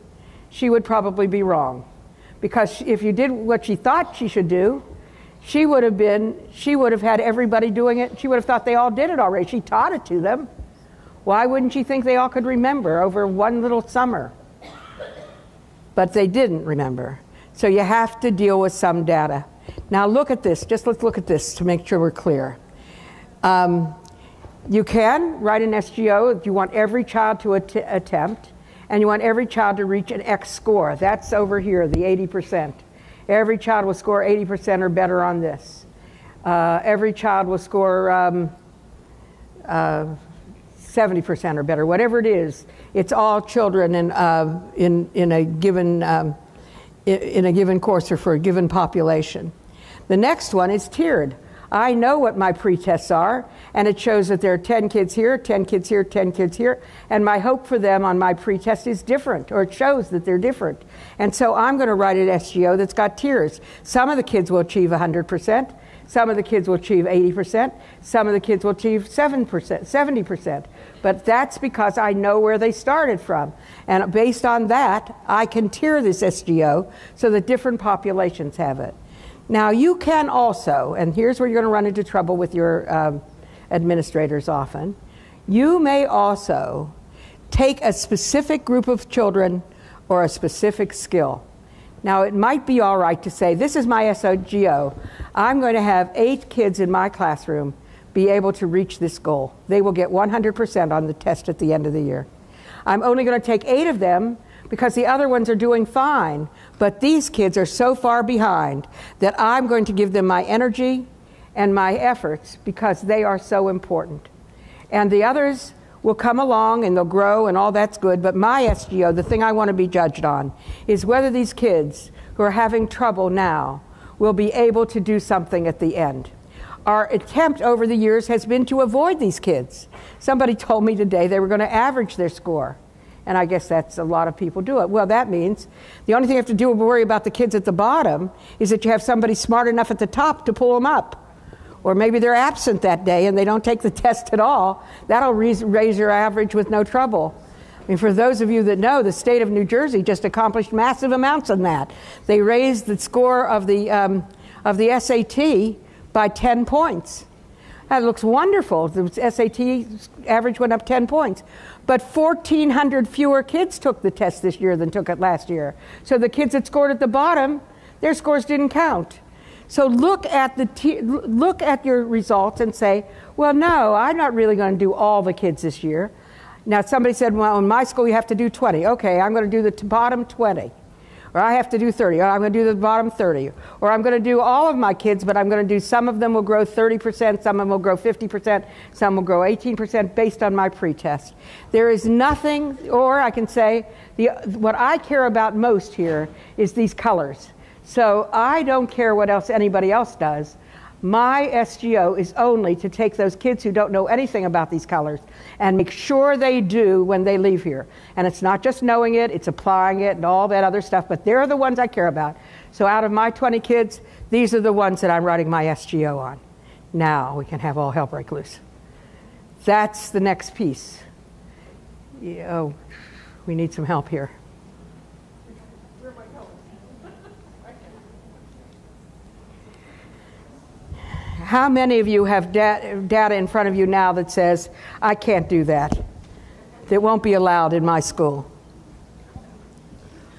she would probably be wrong because if you did what she thought she should do, she would have been, she would have had everybody doing it. She would have thought they all did it already. She taught it to them. Why wouldn't she think they all could remember over one little summer? But they didn't remember. So you have to deal with some data. Now look at this. Just let's look at this to make sure we're clear. Um, you can write an SGO if you want every child to att- attempt and you want every child to reach an X score. That's over here, the 80%. Every child will score 80% or better on this. Uh, every child will score um, uh, 70% or better, whatever it is. It's all children in, uh, in, in, a given, um, in a given course or for a given population. The next one is tiered. I know what my pretests are, and it shows that there are 10 kids here, 10 kids here, 10 kids here, and my hope for them on my pretest is different, or it shows that they're different. And so I'm going to write an SGO that's got tiers. Some of the kids will achieve 100%, some of the kids will achieve 80%, some of the kids will achieve 7%, 70%. But that's because I know where they started from. And based on that, I can tier this SGO so that different populations have it. Now, you can also, and here's where you're going to run into trouble with your um, administrators often, you may also take a specific group of children or a specific skill. Now, it might be all right to say, This is my SGO. I'm going to have eight kids in my classroom be able to reach this goal. They will get 100% on the test at the end of the year. I'm only going to take eight of them because the other ones are doing fine. But these kids are so far behind that I'm going to give them my energy and my efforts because they are so important. And the others will come along and they'll grow and all that's good. But my SGO, the thing I want to be judged on, is whether these kids who are having trouble now will be able to do something at the end. Our attempt over the years has been to avoid these kids. Somebody told me today they were going to average their score. And I guess that's a lot of people do it. Well, that means the only thing you have to do worry about the kids at the bottom is that you have somebody smart enough at the top to pull them up. Or maybe they're absent that day and they don't take the test at all. That'll raise your average with no trouble. I mean, for those of you that know, the state of New Jersey just accomplished massive amounts on that. They raised the score of the, um, of the SAT by 10 points. That looks wonderful. The SAT average went up 10 points. But 1,400 fewer kids took the test this year than took it last year. So the kids that scored at the bottom, their scores didn't count. So look at the look at your results and say, well, no, I'm not really going to do all the kids this year. Now somebody said, well, in my school you have to do 20. Okay, I'm going to do the t- bottom 20 or I have to do 30, or I'm going to do the bottom 30, or I'm going to do all of my kids, but I'm going to do some of them will grow 30%, some of them will grow 50%, some will grow 18% based on my pretest. There is nothing, or I can say, the, what I care about most here is these colors. So I don't care what else anybody else does. My SGO is only to take those kids who don't know anything about these colors and make sure they do when they leave here. And it's not just knowing it, it's applying it and all that other stuff, but they're the ones I care about. So out of my 20 kids, these are the ones that I'm writing my SGO on. Now we can have all hell break loose. That's the next piece. Oh, we need some help here. How many of you have data in front of you now that says, I can't do that? That won't be allowed in my school?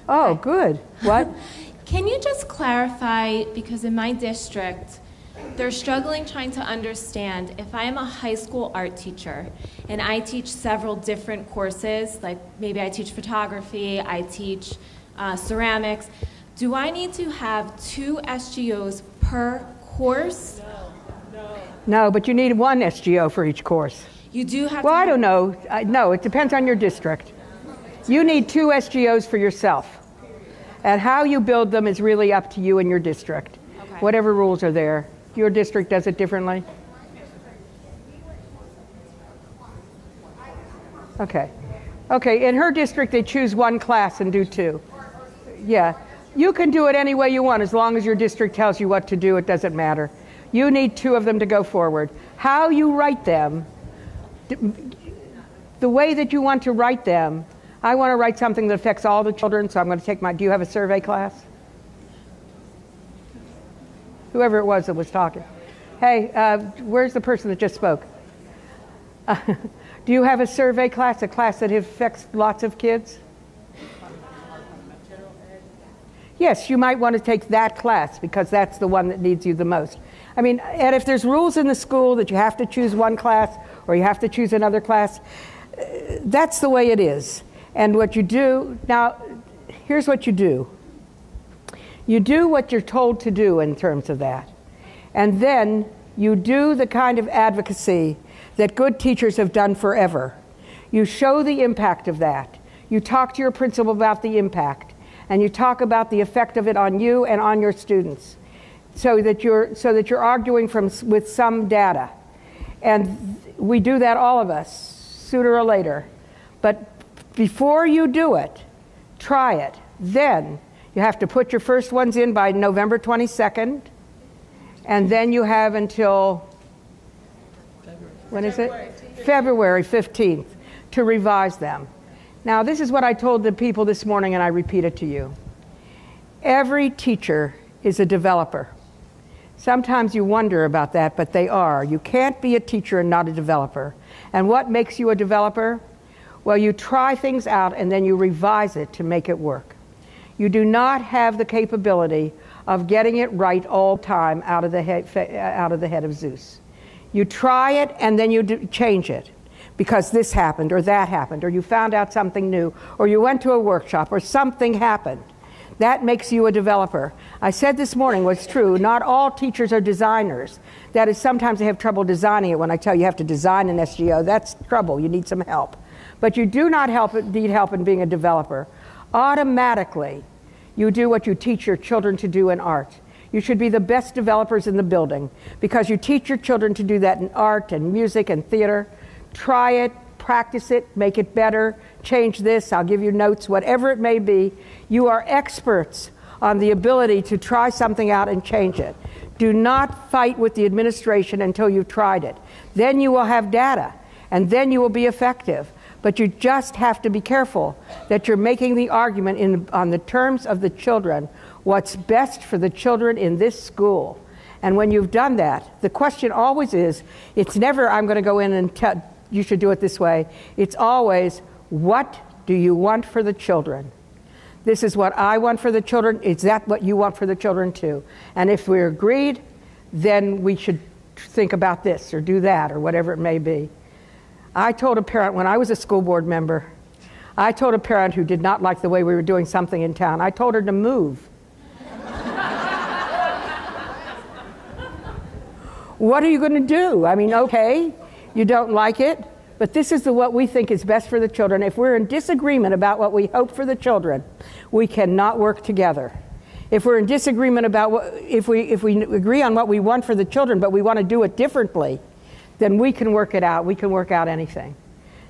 Oh, good. What? Can you just clarify? Because in my district, They're struggling trying to understand if I am a high school art teacher and I teach several different courses, like maybe I teach photography, I teach uh, ceramics, do I need to have two SGOs per course? No, but you need one SGO for each course. You do have Well, I don't know. I, no, it depends on your district. You need two SGOs for yourself. And how you build them is really up to you and your district. Okay. Whatever rules are there. Your district does it differently? Okay. Okay, in her district, they choose one class and do two. Yeah. You can do it any way you want as long as your district tells you what to do, it doesn't matter. You need two of them to go forward. How you write them, the way that you want to write them, I want to write something that affects all the children, so I'm going to take my. Do you have a survey class? Whoever it was that was talking. Hey, uh, where's the person that just spoke? do you have a survey class, a class that affects lots of kids? Yes, you might want to take that class because that's the one that needs you the most. I mean, and if there's rules in the school that you have to choose one class or you have to choose another class, uh, that's the way it is. And what you do, now, here's what you do you do what you're told to do in terms of that. And then you do the kind of advocacy that good teachers have done forever. You show the impact of that. You talk to your principal about the impact. And you talk about the effect of it on you and on your students so that you're, so that you're arguing from, with some data. And we do that, all of us, sooner or later. But before you do it, try it. Then you have to put your first ones in by November 22nd, and then you have until when is it? February 15th to revise them. Now, this is what I told the people this morning, and I repeat it to you. Every teacher is a developer. Sometimes you wonder about that, but they are. You can't be a teacher and not a developer. And what makes you a developer? Well, you try things out and then you revise it to make it work. You do not have the capability of getting it right all time out of the head, uh, out of, the head of Zeus. You try it and then you do, change it because this happened or that happened or you found out something new or you went to a workshop or something happened. That makes you a developer. I said this morning what's true. Not all teachers are designers. That is, sometimes they have trouble designing it. When I tell you you have to design an SGO, that's trouble. You need some help. But you do not help, need help in being a developer. Automatically, you do what you teach your children to do in art. You should be the best developers in the building because you teach your children to do that in art and music and theater. Try it, practice it, make it better, change this, I'll give you notes, whatever it may be. You are experts on the ability to try something out and change it. Do not fight with the administration until you've tried it. Then you will have data, and then you will be effective. But you just have to be careful that you're making the argument in, on the terms of the children, what's best for the children in this school. And when you've done that, the question always is it's never, I'm going to go in and tell, you should do it this way. It's always, what do you want for the children? This is what I want for the children. Is that what you want for the children too? And if we're agreed, then we should think about this or do that or whatever it may be. I told a parent when I was a school board member, I told a parent who did not like the way we were doing something in town, I told her to move. what are you going to do? I mean, okay, you don't like it, but this is the, what we think is best for the children. If we're in disagreement about what we hope for the children, we cannot work together. If we're in disagreement about what, if we, if we agree on what we want for the children, but we want to do it differently, then we can work it out. We can work out anything.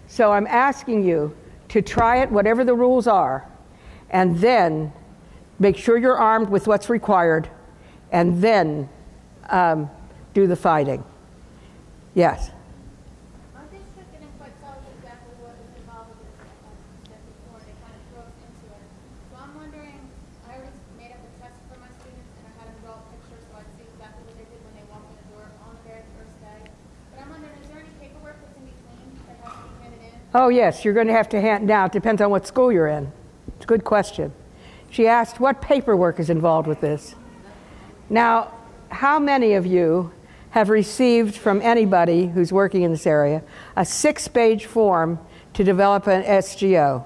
So I'm asking you to try it, whatever the rules are, and then make sure you're armed with what's required, and then um, do the fighting. Yes. Our district didn't quite tell us exactly what was involved with this uh, before. They kind of threw us into it. So I'm wondering, I already made up a test for my students and I had them draw a picture so I'd see exactly what they did when they walked in the door on the very first day. But I'm wondering, is there any paperwork that's in between that has to be handed in? Oh, yes, you're going to have to hand. Now, it depends on what school you're in. It's a good question. She asked, what paperwork is involved with this? Now, how many of you have received from anybody who's working in this area a six page form to develop an SGO?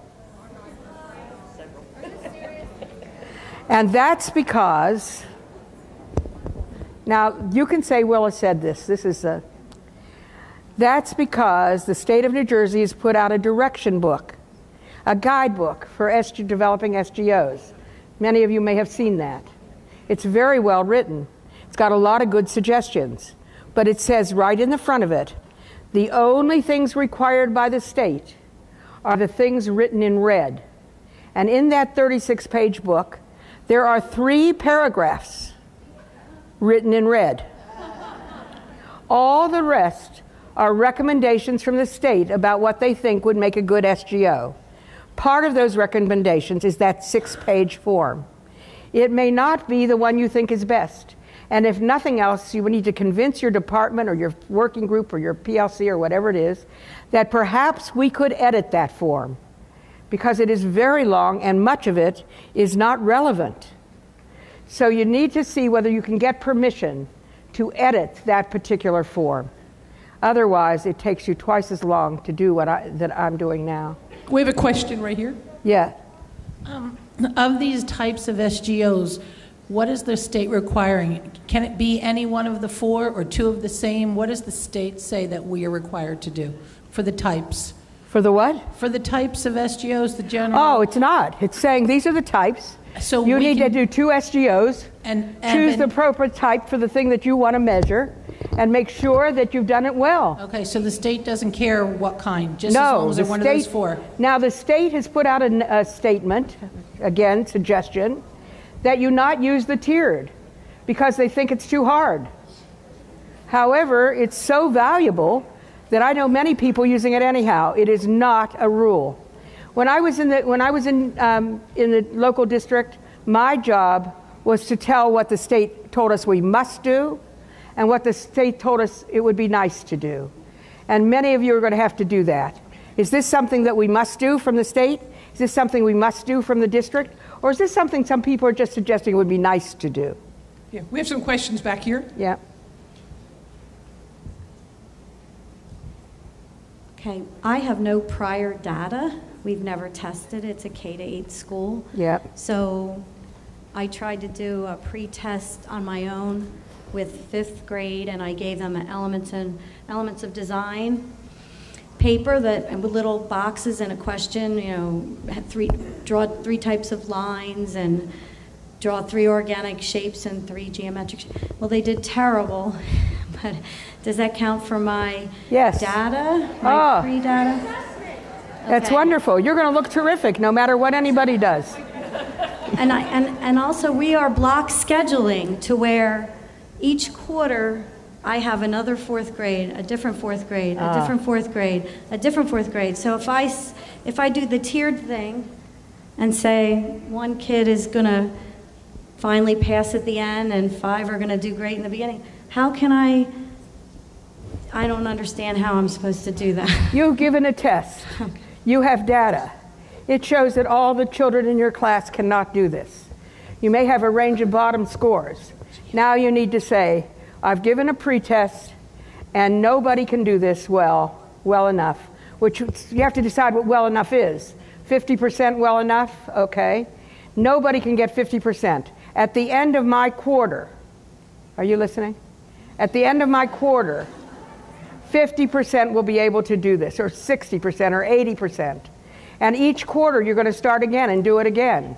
And that's because, now you can say Willa said this. This is a, that's because the state of New Jersey has put out a direction book, a guidebook for SG, developing SGOs. Many of you may have seen that. It's very well written. It's got a lot of good suggestions. But it says right in the front of it the only things required by the state are the things written in red. And in that 36 page book, there are three paragraphs written in red. All the rest are recommendations from the state about what they think would make a good SGO. Part of those recommendations is that six page form. It may not be the one you think is best. And if nothing else, you need to convince your department or your working group or your PLC or whatever it is that perhaps we could edit that form because it is very long and much of it is not relevant. So you need to see whether you can get permission to edit that particular form. Otherwise, it takes you twice as long to do what I, that I'm doing now. We have a question right here. Yeah. Um, of these types of SGOs, what is the state requiring? Can it be any one of the four or two of the same? What does the state say that we are required to do for the types? For the what? For the types of SGOs, the general. Oh, it's not. It's saying these are the types. So you we need can- to do two SGOs. And, choose and the appropriate type for the thing that you want to measure, and make sure that you've done it well. Okay, so the state doesn't care what kind, just as long no, as the they're one state. of those four. Now the state has put out a, a statement, again suggestion, that you not use the tiered, because they think it's too hard. However, it's so valuable that I know many people using it anyhow. It is not a rule. When I was in the when I was in um, in the local district, my job was to tell what the state told us we must do, and what the state told us it would be nice to do. And many of you are going to have to do that. Is this something that we must do from the state? Is this something we must do from the district? Or is this something some people are just suggesting would be nice to do? Yeah, we have some questions back here. Yeah. Okay, I have no prior data. We've never tested. It's a K to 8 school. Yeah. So I tried to do a pre-test on my own with fifth grade, and I gave them an elements and elements of design paper that with little boxes and a question. You know, had three draw three types of lines and draw three organic shapes and three geometric. sh- Well, they did terrible, but does that count for my Yes. data? My Oh. pre-data? That's wonderful. You're going to look terrific no matter what anybody does. And, I, and, and also, we are block scheduling to where each quarter I have another fourth grade, a different fourth grade, a Ah. different fourth grade, a different fourth grade. So if I, if I do the tiered thing and say one kid is going to finally pass at the end and five are going to do great in the beginning, how can I? I don't understand how I'm supposed to do that. You've given a test. You have data. It shows that all the children in your class cannot do this. You may have a range of bottom scores. Now you need to say, I've given a pretest and nobody can do this well, well enough, which you have to decide what well enough is. 50% well enough? Okay. Nobody can get 50%. At the end of my quarter, are you listening? At the end of my quarter, 50% will be able to do this, or 60% or 80%. And each quarter you're going to start again and do it again.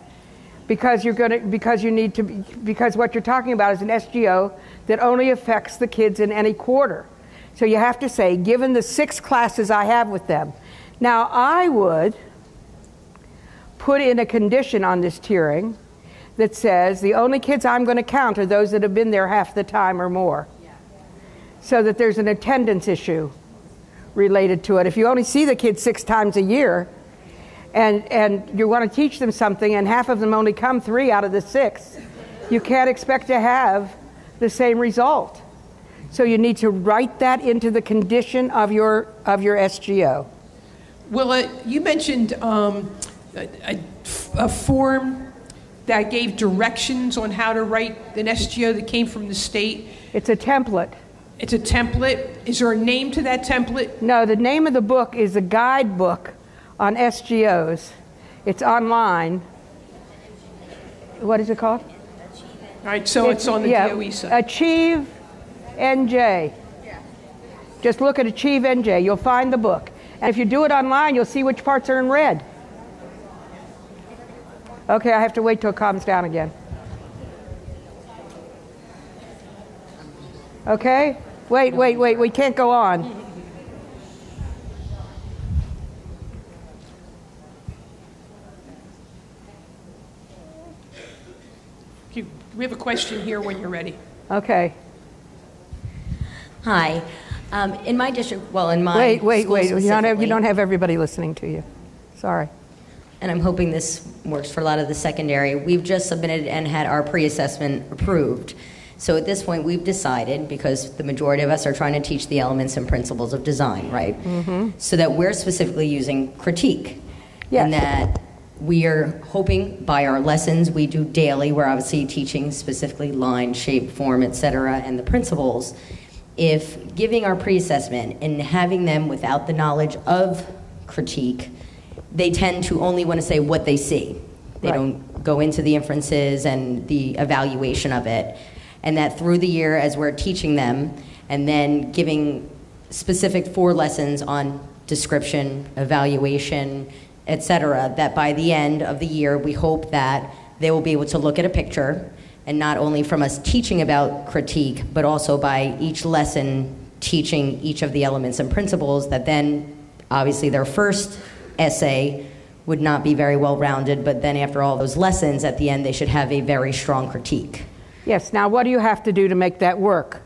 Because you're going to because you need to be, because what you're talking about is an SGO that only affects the kids in any quarter. So you have to say given the six classes I have with them. Now I would put in a condition on this tiering that says the only kids I'm going to count are those that have been there half the time or more so that there's an attendance issue related to it. If you only see the kids six times a year and, and you want to teach them something and half of them only come three out of the six, you can't expect to have the same result. So you need to write that into the condition of your, of your SGO. Well, uh, you mentioned um, a, a- a form that gave directions on how to write an SGO that came from the state? It's a template. It's a template. Is there a name to that template? No, the name of the book is a guidebook on SGOs. It's online. What is it called? All right, so it's, on the yeah, DOE site. Achieve NJ. Just look at Achieve NJ. You'll find the book. And if you do it online, you'll see which parts are in red. Okay, I have to wait till it calms down again. Okay? Wait, wait, wait. We can't go on. You- We have a question here when you're ready. Okay. Hi. Um, in my district, well, in my Wait, wait, wait. You don't, have, you don't have everybody listening to you. Sorry. and I'm hoping this works for a lot of the secondary, we've just submitted and had our pre-assessment approved. So at this point, we've decided, because the majority of us are trying to teach the elements and principles of design, right? Mm-hmm. So that we're specifically using critique. And that we are hoping by our lessons we do daily, we're obviously teaching specifically line, shape, form, et cetera, and the principles. If giving our pre-assessment and having them without the knowledge of critique, they tend to only want to say what they see. They Right. don't go into the inferences and the evaluation of it. And that through the year, as we're teaching them, and then giving specific four lessons on description, evaluation, et cetera, that by the end of the year, we hope that they will be able to look at a picture, and not only from us teaching about critique, but also by each lesson teaching each of the elements and principles, that then obviously their first essay would not be very well rounded, but then after all those lessons, at the end, they should have a very strong critique. Yes. Now, what do you have to do to make that work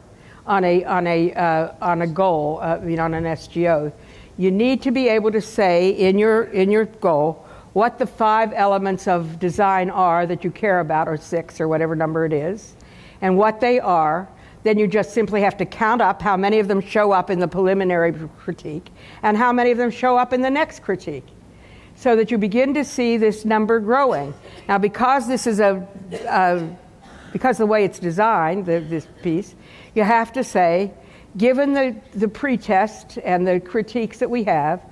on a on a uh, on a goal? Uh, you know, on an SGO, you need to be able to say in your in your goal what the five elements of design are that you care about, or six, or whatever number it is, and what they are. Then you just simply have to count up how many of them show up in the preliminary critique and how many of them show up in the next critique so that you begin to see this number growing. Now, because this is a, a because the way it's designed, the, this piece, you have to say, given the, the pretest and the critiques that we have,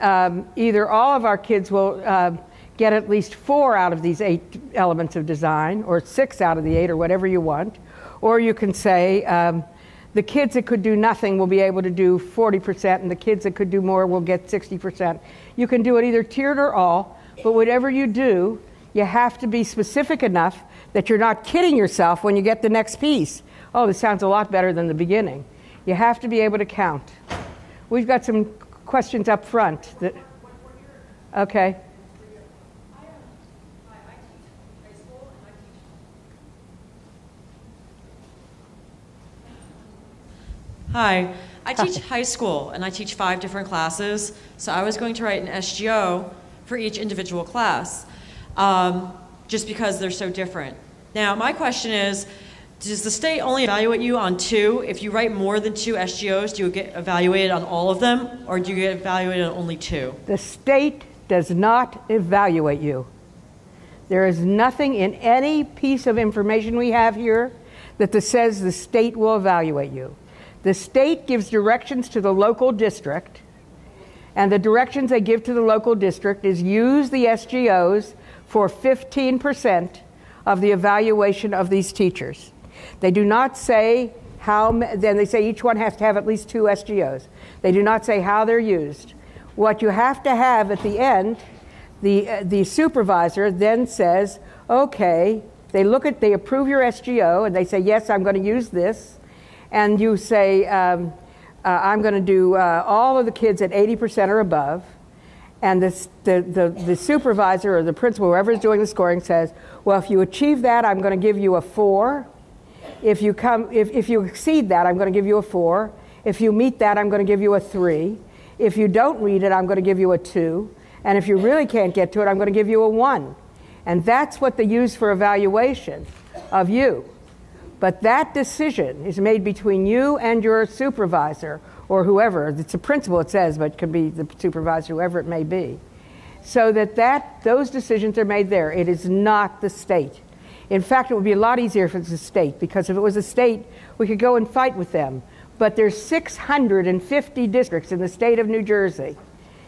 um, either all of our kids will uh, get at least four out of these eight elements of design, or six out of the eight, or whatever you want, or you can say, um, the kids that could do nothing will be able to do 40%, and the kids that could do more will get 60%. You can do it either tiered or all, but whatever you do, you have to be specific enough that you're not kidding yourself when you get the next piece. Oh, this sounds a lot better than the beginning. You have to be able to count. We've got some questions up front. That, okay. Hi, I teach high school and I teach five different classes. So I was going to write an SGO for each individual class um, just because they're so different. Now, my question is Does the state only evaluate you on two? If you write more than two SGOs, do you get evaluated on all of them or do you get evaluated on only two? The state does not evaluate you. There is nothing in any piece of information we have here that says the state will evaluate you. The state gives directions to the local district, and the directions they give to the local district is use the SGOs for 15% of the evaluation of these teachers. They do not say how, then they say each one has to have at least two SGOs. They do not say how they're used. What you have to have at the end, the, uh, the supervisor then says, okay, they look at, they approve your SGO, and they say, yes, I'm going to use this. And you say, um, uh, I'm going to do uh, all of the kids at 80% or above. And the, the, the, the supervisor or the principal, whoever is doing the scoring, says, well, if you achieve that, I'm going to give you a four. If you, come, if, if you exceed that, I'm going to give you a four. If you meet that, I'm going to give you a three. If you don't read it, I'm going to give you a two. And if you really can't get to it, I'm going to give you a one. And that's what they use for evaluation of you. But that decision is made between you and your supervisor or whoever. It's a principal, it says, but it could be the supervisor, whoever it may be. so that, that those decisions are made there. It is not the state. In fact, it would be a lot easier if it was a state, because if it was a state, we could go and fight with them. But there's 650 districts in the state of New Jersey.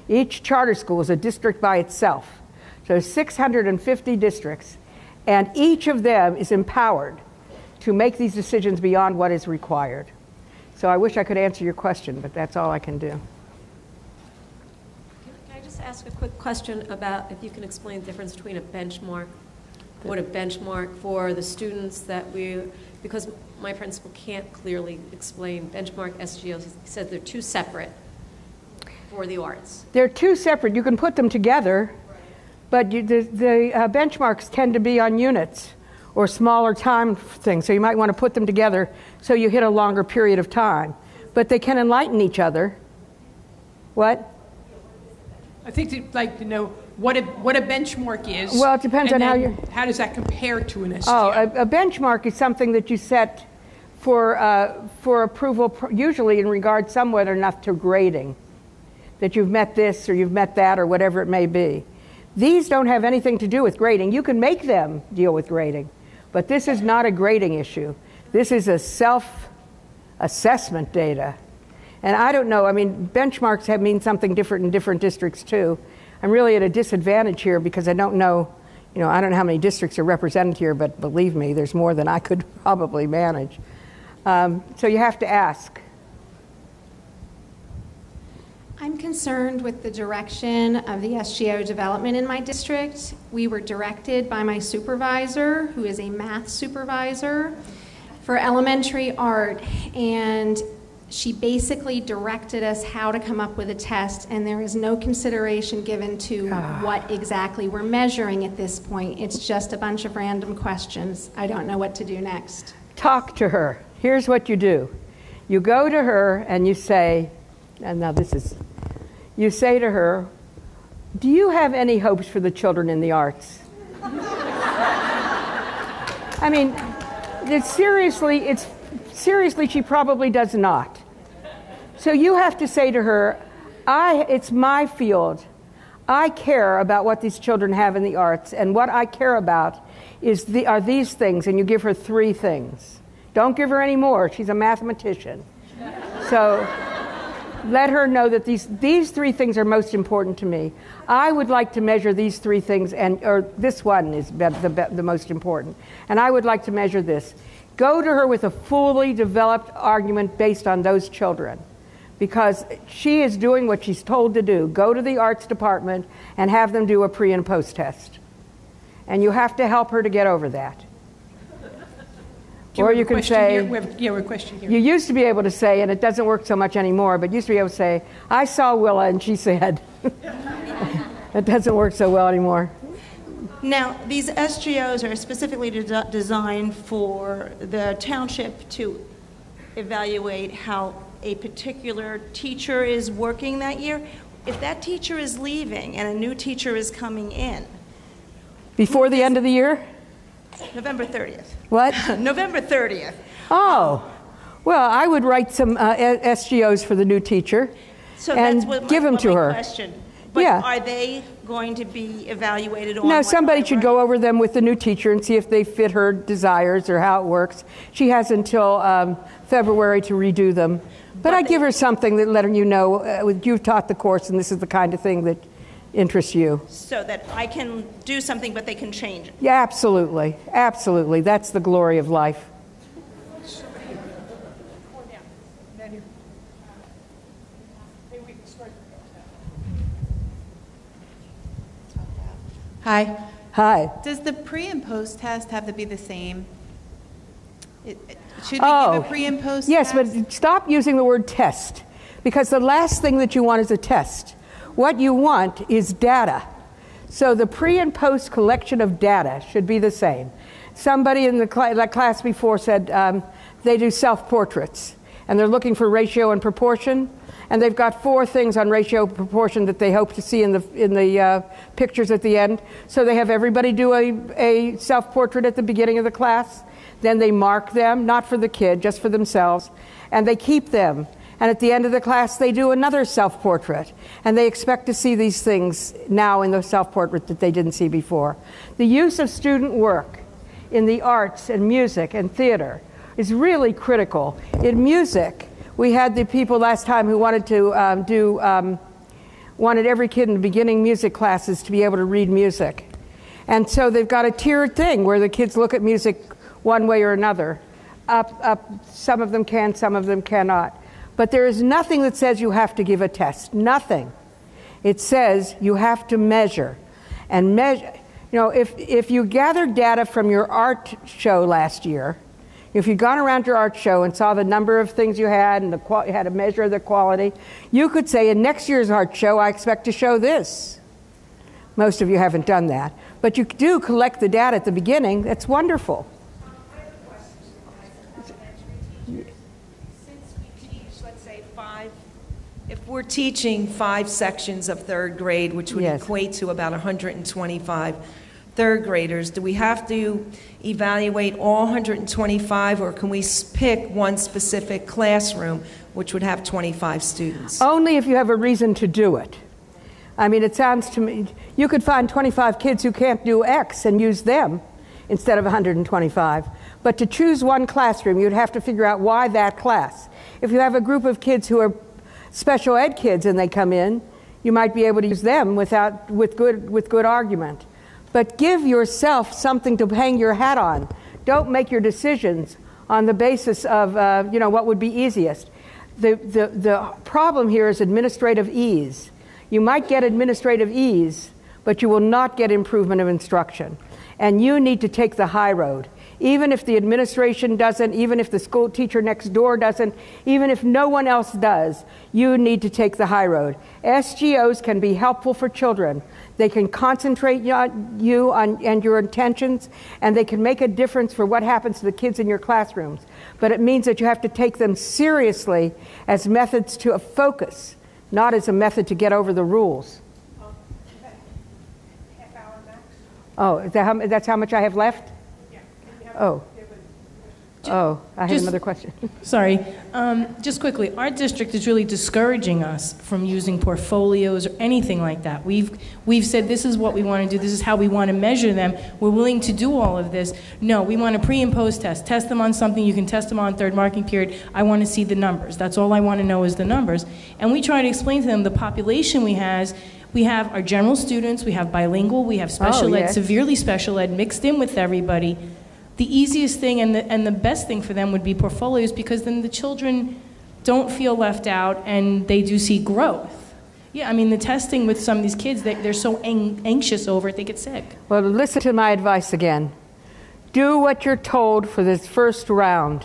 Each charter school is a district by itself. So 650 districts, and each of them is empowered to make these decisions beyond what is required. So I wish I could answer your question, but that's all I can do. Can I just ask a quick question about if you can explain the difference between a benchmark, what a benchmark for the students that we, because my principal can't clearly explain benchmark SGOs. He said they're two separate for the arts. They're two separate. You can put them together, but you, the, the uh, benchmarks tend to be on units or smaller time things. So you might want to put them together so you hit a longer period of time. But they can enlighten each other. What? I think they'd like to know what a, what a benchmark is. Well, it depends on how you- How does that compare to an SGO? Oh, a, a benchmark is something that you set for, uh, for approval, pr- usually in regard somewhat or enough to grading, that you've met this or you've met that or whatever it may be. These don't have anything to do with grading. You can make them deal with grading, but this is not a grading issue. This is a self assessment data. And I don't know, I mean, benchmarks have mean something different in different districts too. I'm really at a disadvantage here because I don't know, you know, I don't know how many districts are represented here, but believe me, there's more than I could probably manage. Um, so you have to ask. I'm concerned with the direction of the SGO development in my district. We were directed by my supervisor, who is a math supervisor, for elementary art, and she basically directed us how to come up with a test, and there is no consideration given to ah. what exactly we're measuring at this point. It's just a bunch of random questions. I don't know what to do next. Talk to her. Here's what you do you go to her and you say, and now this is, you say to her, Do you have any hopes for the children in the arts? I mean, it's seriously, it's seriously, she probably does not. So you have to say to her, I, it's my field. I care about what these children have in the arts, and what I care about is the, are these things, and you give her three things. Don't give her any more. She's a mathematician. So let her know that these, these three things are most important to me. I would like to measure these three things, and or this one is be, the, be, the most important. And I would like to measure this. Go to her with a fully developed argument based on those children. Because she is doing what she's told to do. Go to the arts department and have them do a pre and post test. And you have to help her to get over that. Or you can say. We have, yeah, we have a question here. you used to be able to say, and it doesn't work so much anymore, but used to be able to say, I saw Willa and she said. it doesn't work so well anymore. Now, these SGOs are specifically de- designed for the township to evaluate how a particular teacher is working that year. If that teacher is leaving and a new teacher is coming in, Before the end of the year? November 30th. What? November 30th. Oh, well, I would write some uh, SGOs for the new teacher So and that's what my, give them to her. question. But Yeah. are they going to be evaluated on? No, somebody should go over them with the new teacher and see if they fit her desires or how it works. She has until um, February to redo them. But I'd give her something that let her you know uh, you've taught the course and this is the kind of thing that interests you. So that I can do something, but they can change it. Yeah, absolutely. Absolutely. That's the glory of life. Hi. Hi. Does the pre and post test have to be the same? It, it- should we oh, give a pre and post Yes, test? but stop using the word test because the last thing that you want is a test. What you want is data. So the pre and post collection of data should be the same. Somebody in the cl- that class before said um, they do self portraits and they're looking for ratio and proportion. And they've got four things on ratio proportion that they hope to see in the, in the uh, pictures at the end. So they have everybody do a, a self portrait at the beginning of the class. Then they mark them, not for the kid, just for themselves. And they keep them. And at the end of the class, they do another self portrait. And they expect to see these things now in the self portrait that they didn't see before. The use of student work in the arts and music and theater is really critical. In music, we had the people last time who wanted to um, do, um, wanted every kid in the beginning music classes to be able to read music. And so they've got a tiered thing where the kids look at music one way or another. Up, up, some of them can, some of them cannot. But there is nothing that says you have to give a test. Nothing. It says you have to measure. And measure, you know, if, if you gathered data from your art show last year, if you'd gone around your art show and saw the number of things you had and the qual- had a measure of the quality, you could say, in next year's art show, I expect to show this. Most of you haven't done that. But you do collect the data at the beginning. That's wonderful. If we're teaching five sections of third grade, which would Yes. equate to about 125 third graders, do we have to evaluate all 125, or can we pick one specific classroom, which would have 25 students? Only if you have a reason to do it. I mean, it sounds to me, you could find 25 kids who can't do X and use them instead of 125. But to choose one classroom, you'd have to figure out why that class. If you have a group of kids who are special ed kids and they come in, you might be able to use them without, with, good, with good argument. But give yourself something to hang your hat on. Don't make your decisions on the basis of, uh, you know, what would be easiest. The, the, the problem here is administrative ease. You might get administrative ease, but you will not get improvement of instruction. And you need to take the high road. Even if the administration doesn't, even if the school teacher next door doesn't, even if no one else does, you need to take the high road. SGOs can be helpful for children. They can concentrate on you on, and your intentions, and they can make a difference for what happens to the kids in your classrooms. But it means that you have to take them seriously as methods to focus, not as a method to get over the rules. Oh, oh is that how, that's how much I have left? Oh. Oh, I had Just- another question. Sorry. Um, just quickly, our district is really discouraging us from using portfolios or anything like that. We've, we've said this is what we want to do, this is how we want to measure them. We're willing to do all of this. No, we want a pre and post test. Test them on something, you can test them on third marking period. I want to see the numbers. That's all I want to know is the numbers. And we try to explain to them the population we has. We have our general students, we have bilingual, we have special Oh, ed, severely special ed mixed in with everybody. The easiest thing and the, and the best thing for them would be portfolios because then the children don't feel left out and they do see growth. Yeah, I mean, the testing with some of these kids, they, they're so ang- anxious over it, they get sick. Well, listen to my advice again. Do what you're told for this first round.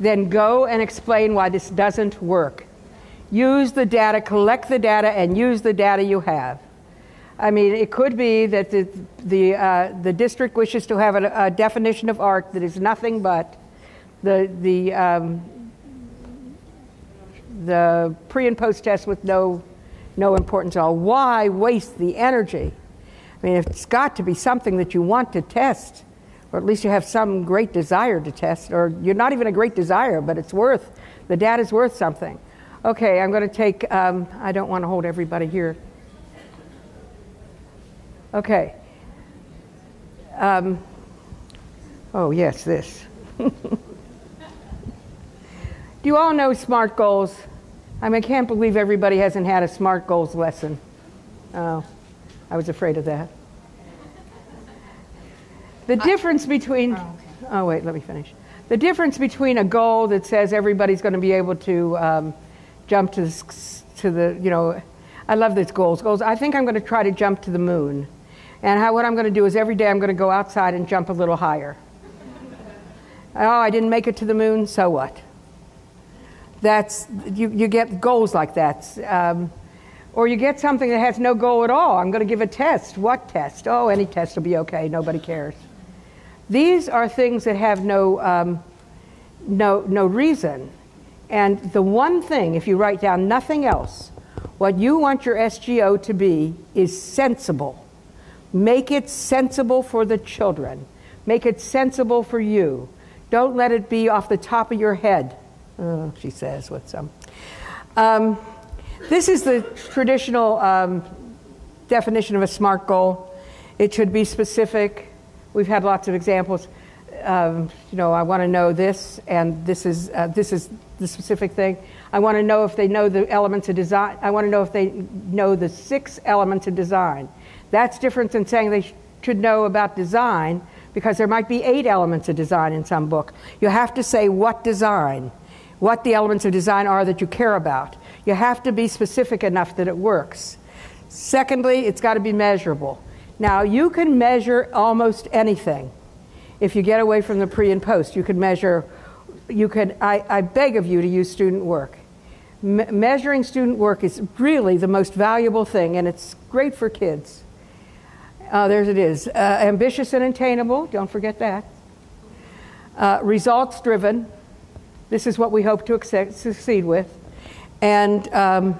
Then go and explain why this doesn't work. Use the data, collect the data, and use the data you have. I mean, it could be that the, the, uh, the district wishes to have a, a definition of art that is nothing but the, the, um, the pre and post test with no, no importance at all. Why waste the energy? I mean, it's got to be something that you want to test, or at least you have some great desire to test, or you're not even a great desire, but it's worth, the data's worth something. Okay, I'm going to take, um, I don't want to hold everybody here. Okay. Um, oh, yes, this. Do you all know SMART goals? I mean, I can't believe everybody hasn't had a SMART goals lesson. Oh, I was afraid of that. The difference between, oh, wait, let me finish. The difference between a goal that says everybody's going to be able to um, jump to, to the, you know, I love these goals. Goals, I think I'm going to try to jump to the moon. And how, what I'm going to do is every day I'm going to go outside and jump a little higher. oh, I didn't make it to the moon, so what? That's, you, you get goals like that. Um, or you get something that has no goal at all. I'm going to give a test. What test? Oh, any test will be okay. Nobody cares. These are things that have no, um, no, no reason. And the one thing, if you write down nothing else, what you want your SGO to be is sensible. Make it sensible for the children. Make it sensible for you. Don't let it be off the top of your head. oh, she says with some. Um, this is the traditional um, definition of a SMART goal. It should be specific. We've had lots of examples. Um, you know, I want to know this, and this is uh, this is the specific thing. I want to know if they know the elements of design. I want to know if they know the six elements of design. That's different than saying they sh- should know about design because there might be eight elements of design in some book. You have to say what design, what the elements of design are that you care about. You have to be specific enough that it works. Secondly, it's got to be measurable. Now, you can measure almost anything if you get away from the pre and post. You can measure, you could, I, I beg of you to use student work. Me- measuring student work is really the most valuable thing, and it's great for kids. Uh, there it is. Uh, ambitious and attainable, don't forget that. Uh, results driven, this is what we hope to accept, succeed with. And um,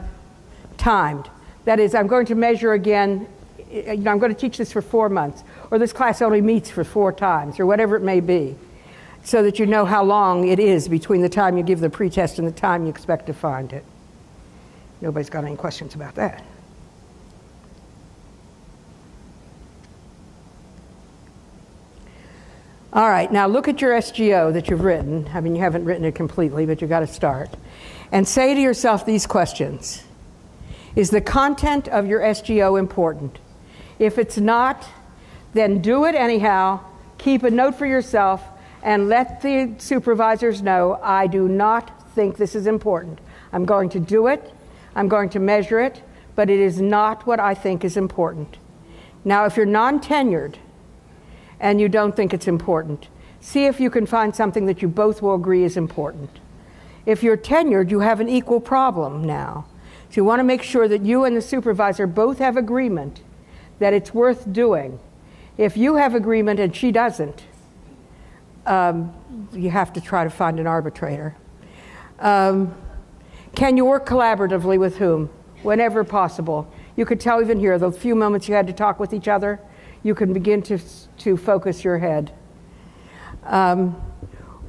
timed. That is, I'm going to measure again, you know, I'm going to teach this for four months, or this class only meets for four times, or whatever it may be, so that you know how long it is between the time you give the pretest and the time you expect to find it. Nobody's got any questions about that. All right, now look at your SGO that you've written. I mean, you haven't written it completely, but you've got to start. And say to yourself these questions Is the content of your SGO important? If it's not, then do it anyhow. Keep a note for yourself and let the supervisors know I do not think this is important. I'm going to do it, I'm going to measure it, but it is not what I think is important. Now, if you're non tenured, and you don't think it's important. See if you can find something that you both will agree is important. If you're tenured, you have an equal problem now. So you want to make sure that you and the supervisor both have agreement that it's worth doing. If you have agreement and she doesn't, um, you have to try to find an arbitrator. Um, can you work collaboratively with whom? Whenever possible. You could tell even here, the few moments you had to talk with each other, you can begin to, to focus your head. Um,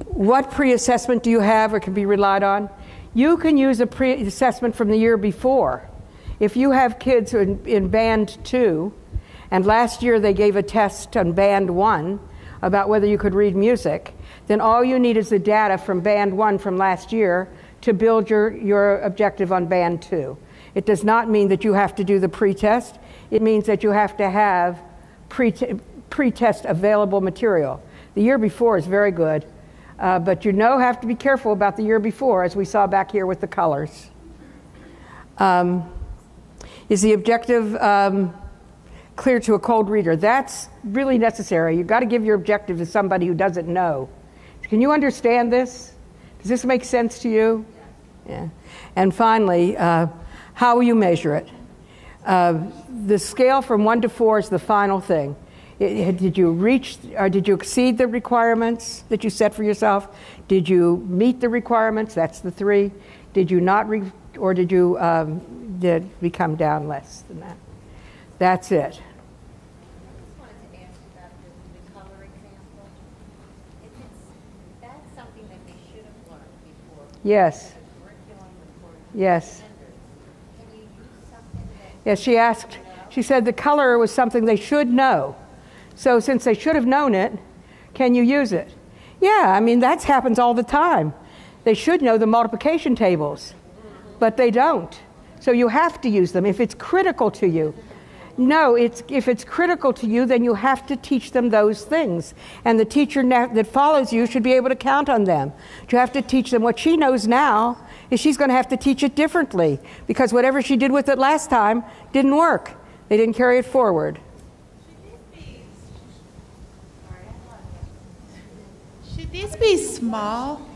what pre assessment do you have or can be relied on? You can use a pre assessment from the year before. If you have kids in, in band two, and last year they gave a test on band one about whether you could read music, then all you need is the data from band one from last year to build your, your objective on band two. It does not mean that you have to do the pre test, it means that you have to have pre test available material. The year before is very good, uh, but you know have to be careful about the year before, as we saw back here with the colors. Um, is the objective um, clear to a cold reader? That's really necessary. You've got to give your objective to somebody who doesn't know. Can you understand this? Does this make sense to you? Yeah. And finally, uh, how will you measure it? Uh, the scale from one to four is the final thing. It, did you reach or did you exceed the requirements that you set for yourself? Did you meet the requirements? That's the three. Did you not, re- or did you um, did we come down less than that? That's it. Yes. Yes. Yes, she asked, she said the color was something they should know. So since they should have known it, can you use it? Yeah, I mean, that happens all the time. They should know the multiplication tables, but they don't. So you have to use them if it's critical to you. No, it's, if it's critical to you, then you have to teach them those things. And the teacher that follows you should be able to count on them. You have to teach them what she knows now is she's going to have to teach it differently because whatever she did with it last time didn't work. They didn't carry it forward. Should these be small?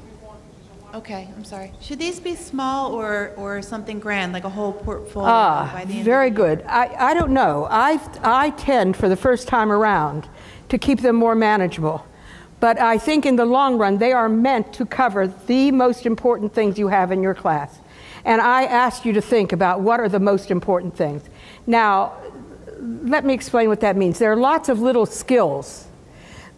Okay, I'm sorry. Should these be small or, or something grand, like a whole portfolio ah, by the end very good. I, I don't know. I, I tend, for the first time around, to keep them more manageable. But I think in the long run, they are meant to cover the most important things you have in your class. And I ask you to think about what are the most important things. Now, let me explain what that means. There are lots of little skills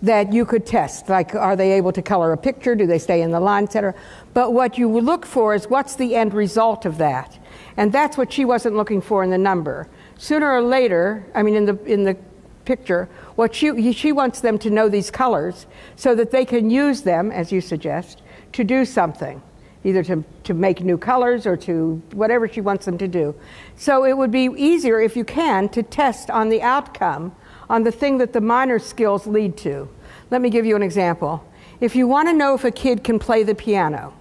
that you could test. Like, are they able to color a picture? Do they stay in the line, etc.? But what you look for is what's the end result of that? And that's what she wasn't looking for in the number. Sooner or later, I mean, in the, in the picture, what she, she wants them to know these colors so that they can use them, as you suggest, to do something, either to, to make new colors or to whatever she wants them to do. So it would be easier, if you can, to test on the outcome on the thing that the minor skills lead to. Let me give you an example. If you want to know if a kid can play the piano,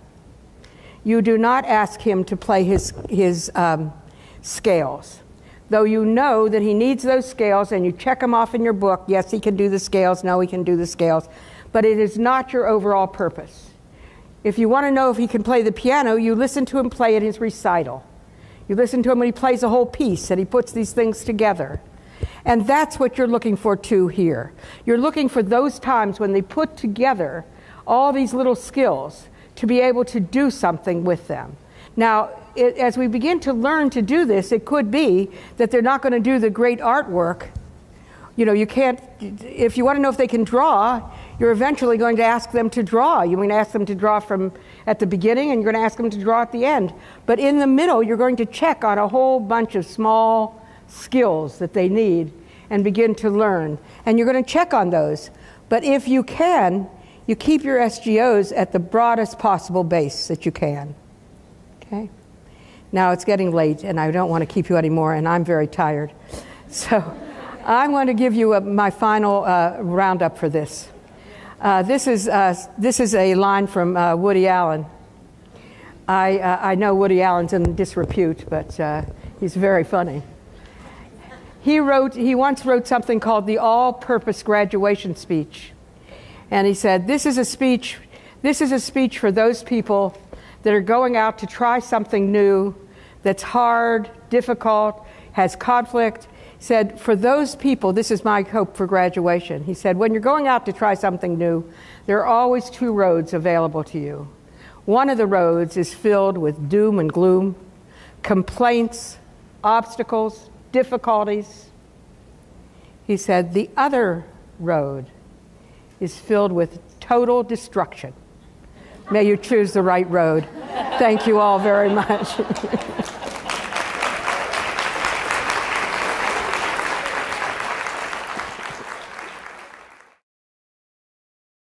you do not ask him to play his, his um, scales. Though you know that he needs those scales and you check them off in your book, yes, he can do the scales, no, he can do the scales, but it is not your overall purpose. If you want to know if he can play the piano, you listen to him play at his recital. You listen to him when he plays a whole piece and he puts these things together. And that's what you're looking for too here. You're looking for those times when they put together all these little skills to be able to do something with them. Now, it, as we begin to learn to do this, it could be that they're not going to do the great artwork. You know, you can't, if you want to know if they can draw, you're eventually going to ask them to draw. You're going to ask them to draw from at the beginning and you're going to ask them to draw at the end. But in the middle, you're going to check on a whole bunch of small skills that they need and begin to learn. And you're going to check on those. But if you can, you keep your SGOs at the broadest possible base that you can. Okay? Now it's getting late and I don't want to keep you anymore, and I'm very tired. So I'm going to give you a, my final uh, roundup for this. Uh, this, is, uh, this is a line from uh, Woody Allen. I, uh, I know Woody Allen's in disrepute, but uh, he's very funny. He, wrote, he once wrote something called the All Purpose Graduation Speech. And he said, This is a speech, this is a speech for those people that are going out to try something new that's hard, difficult, has conflict. Said, For those people, this is my hope for graduation. He said, When you're going out to try something new, there are always two roads available to you. One of the roads is filled with doom and gloom, complaints, obstacles, difficulties. He said, The other road is filled with total destruction. May you choose the right road. Thank you all very much.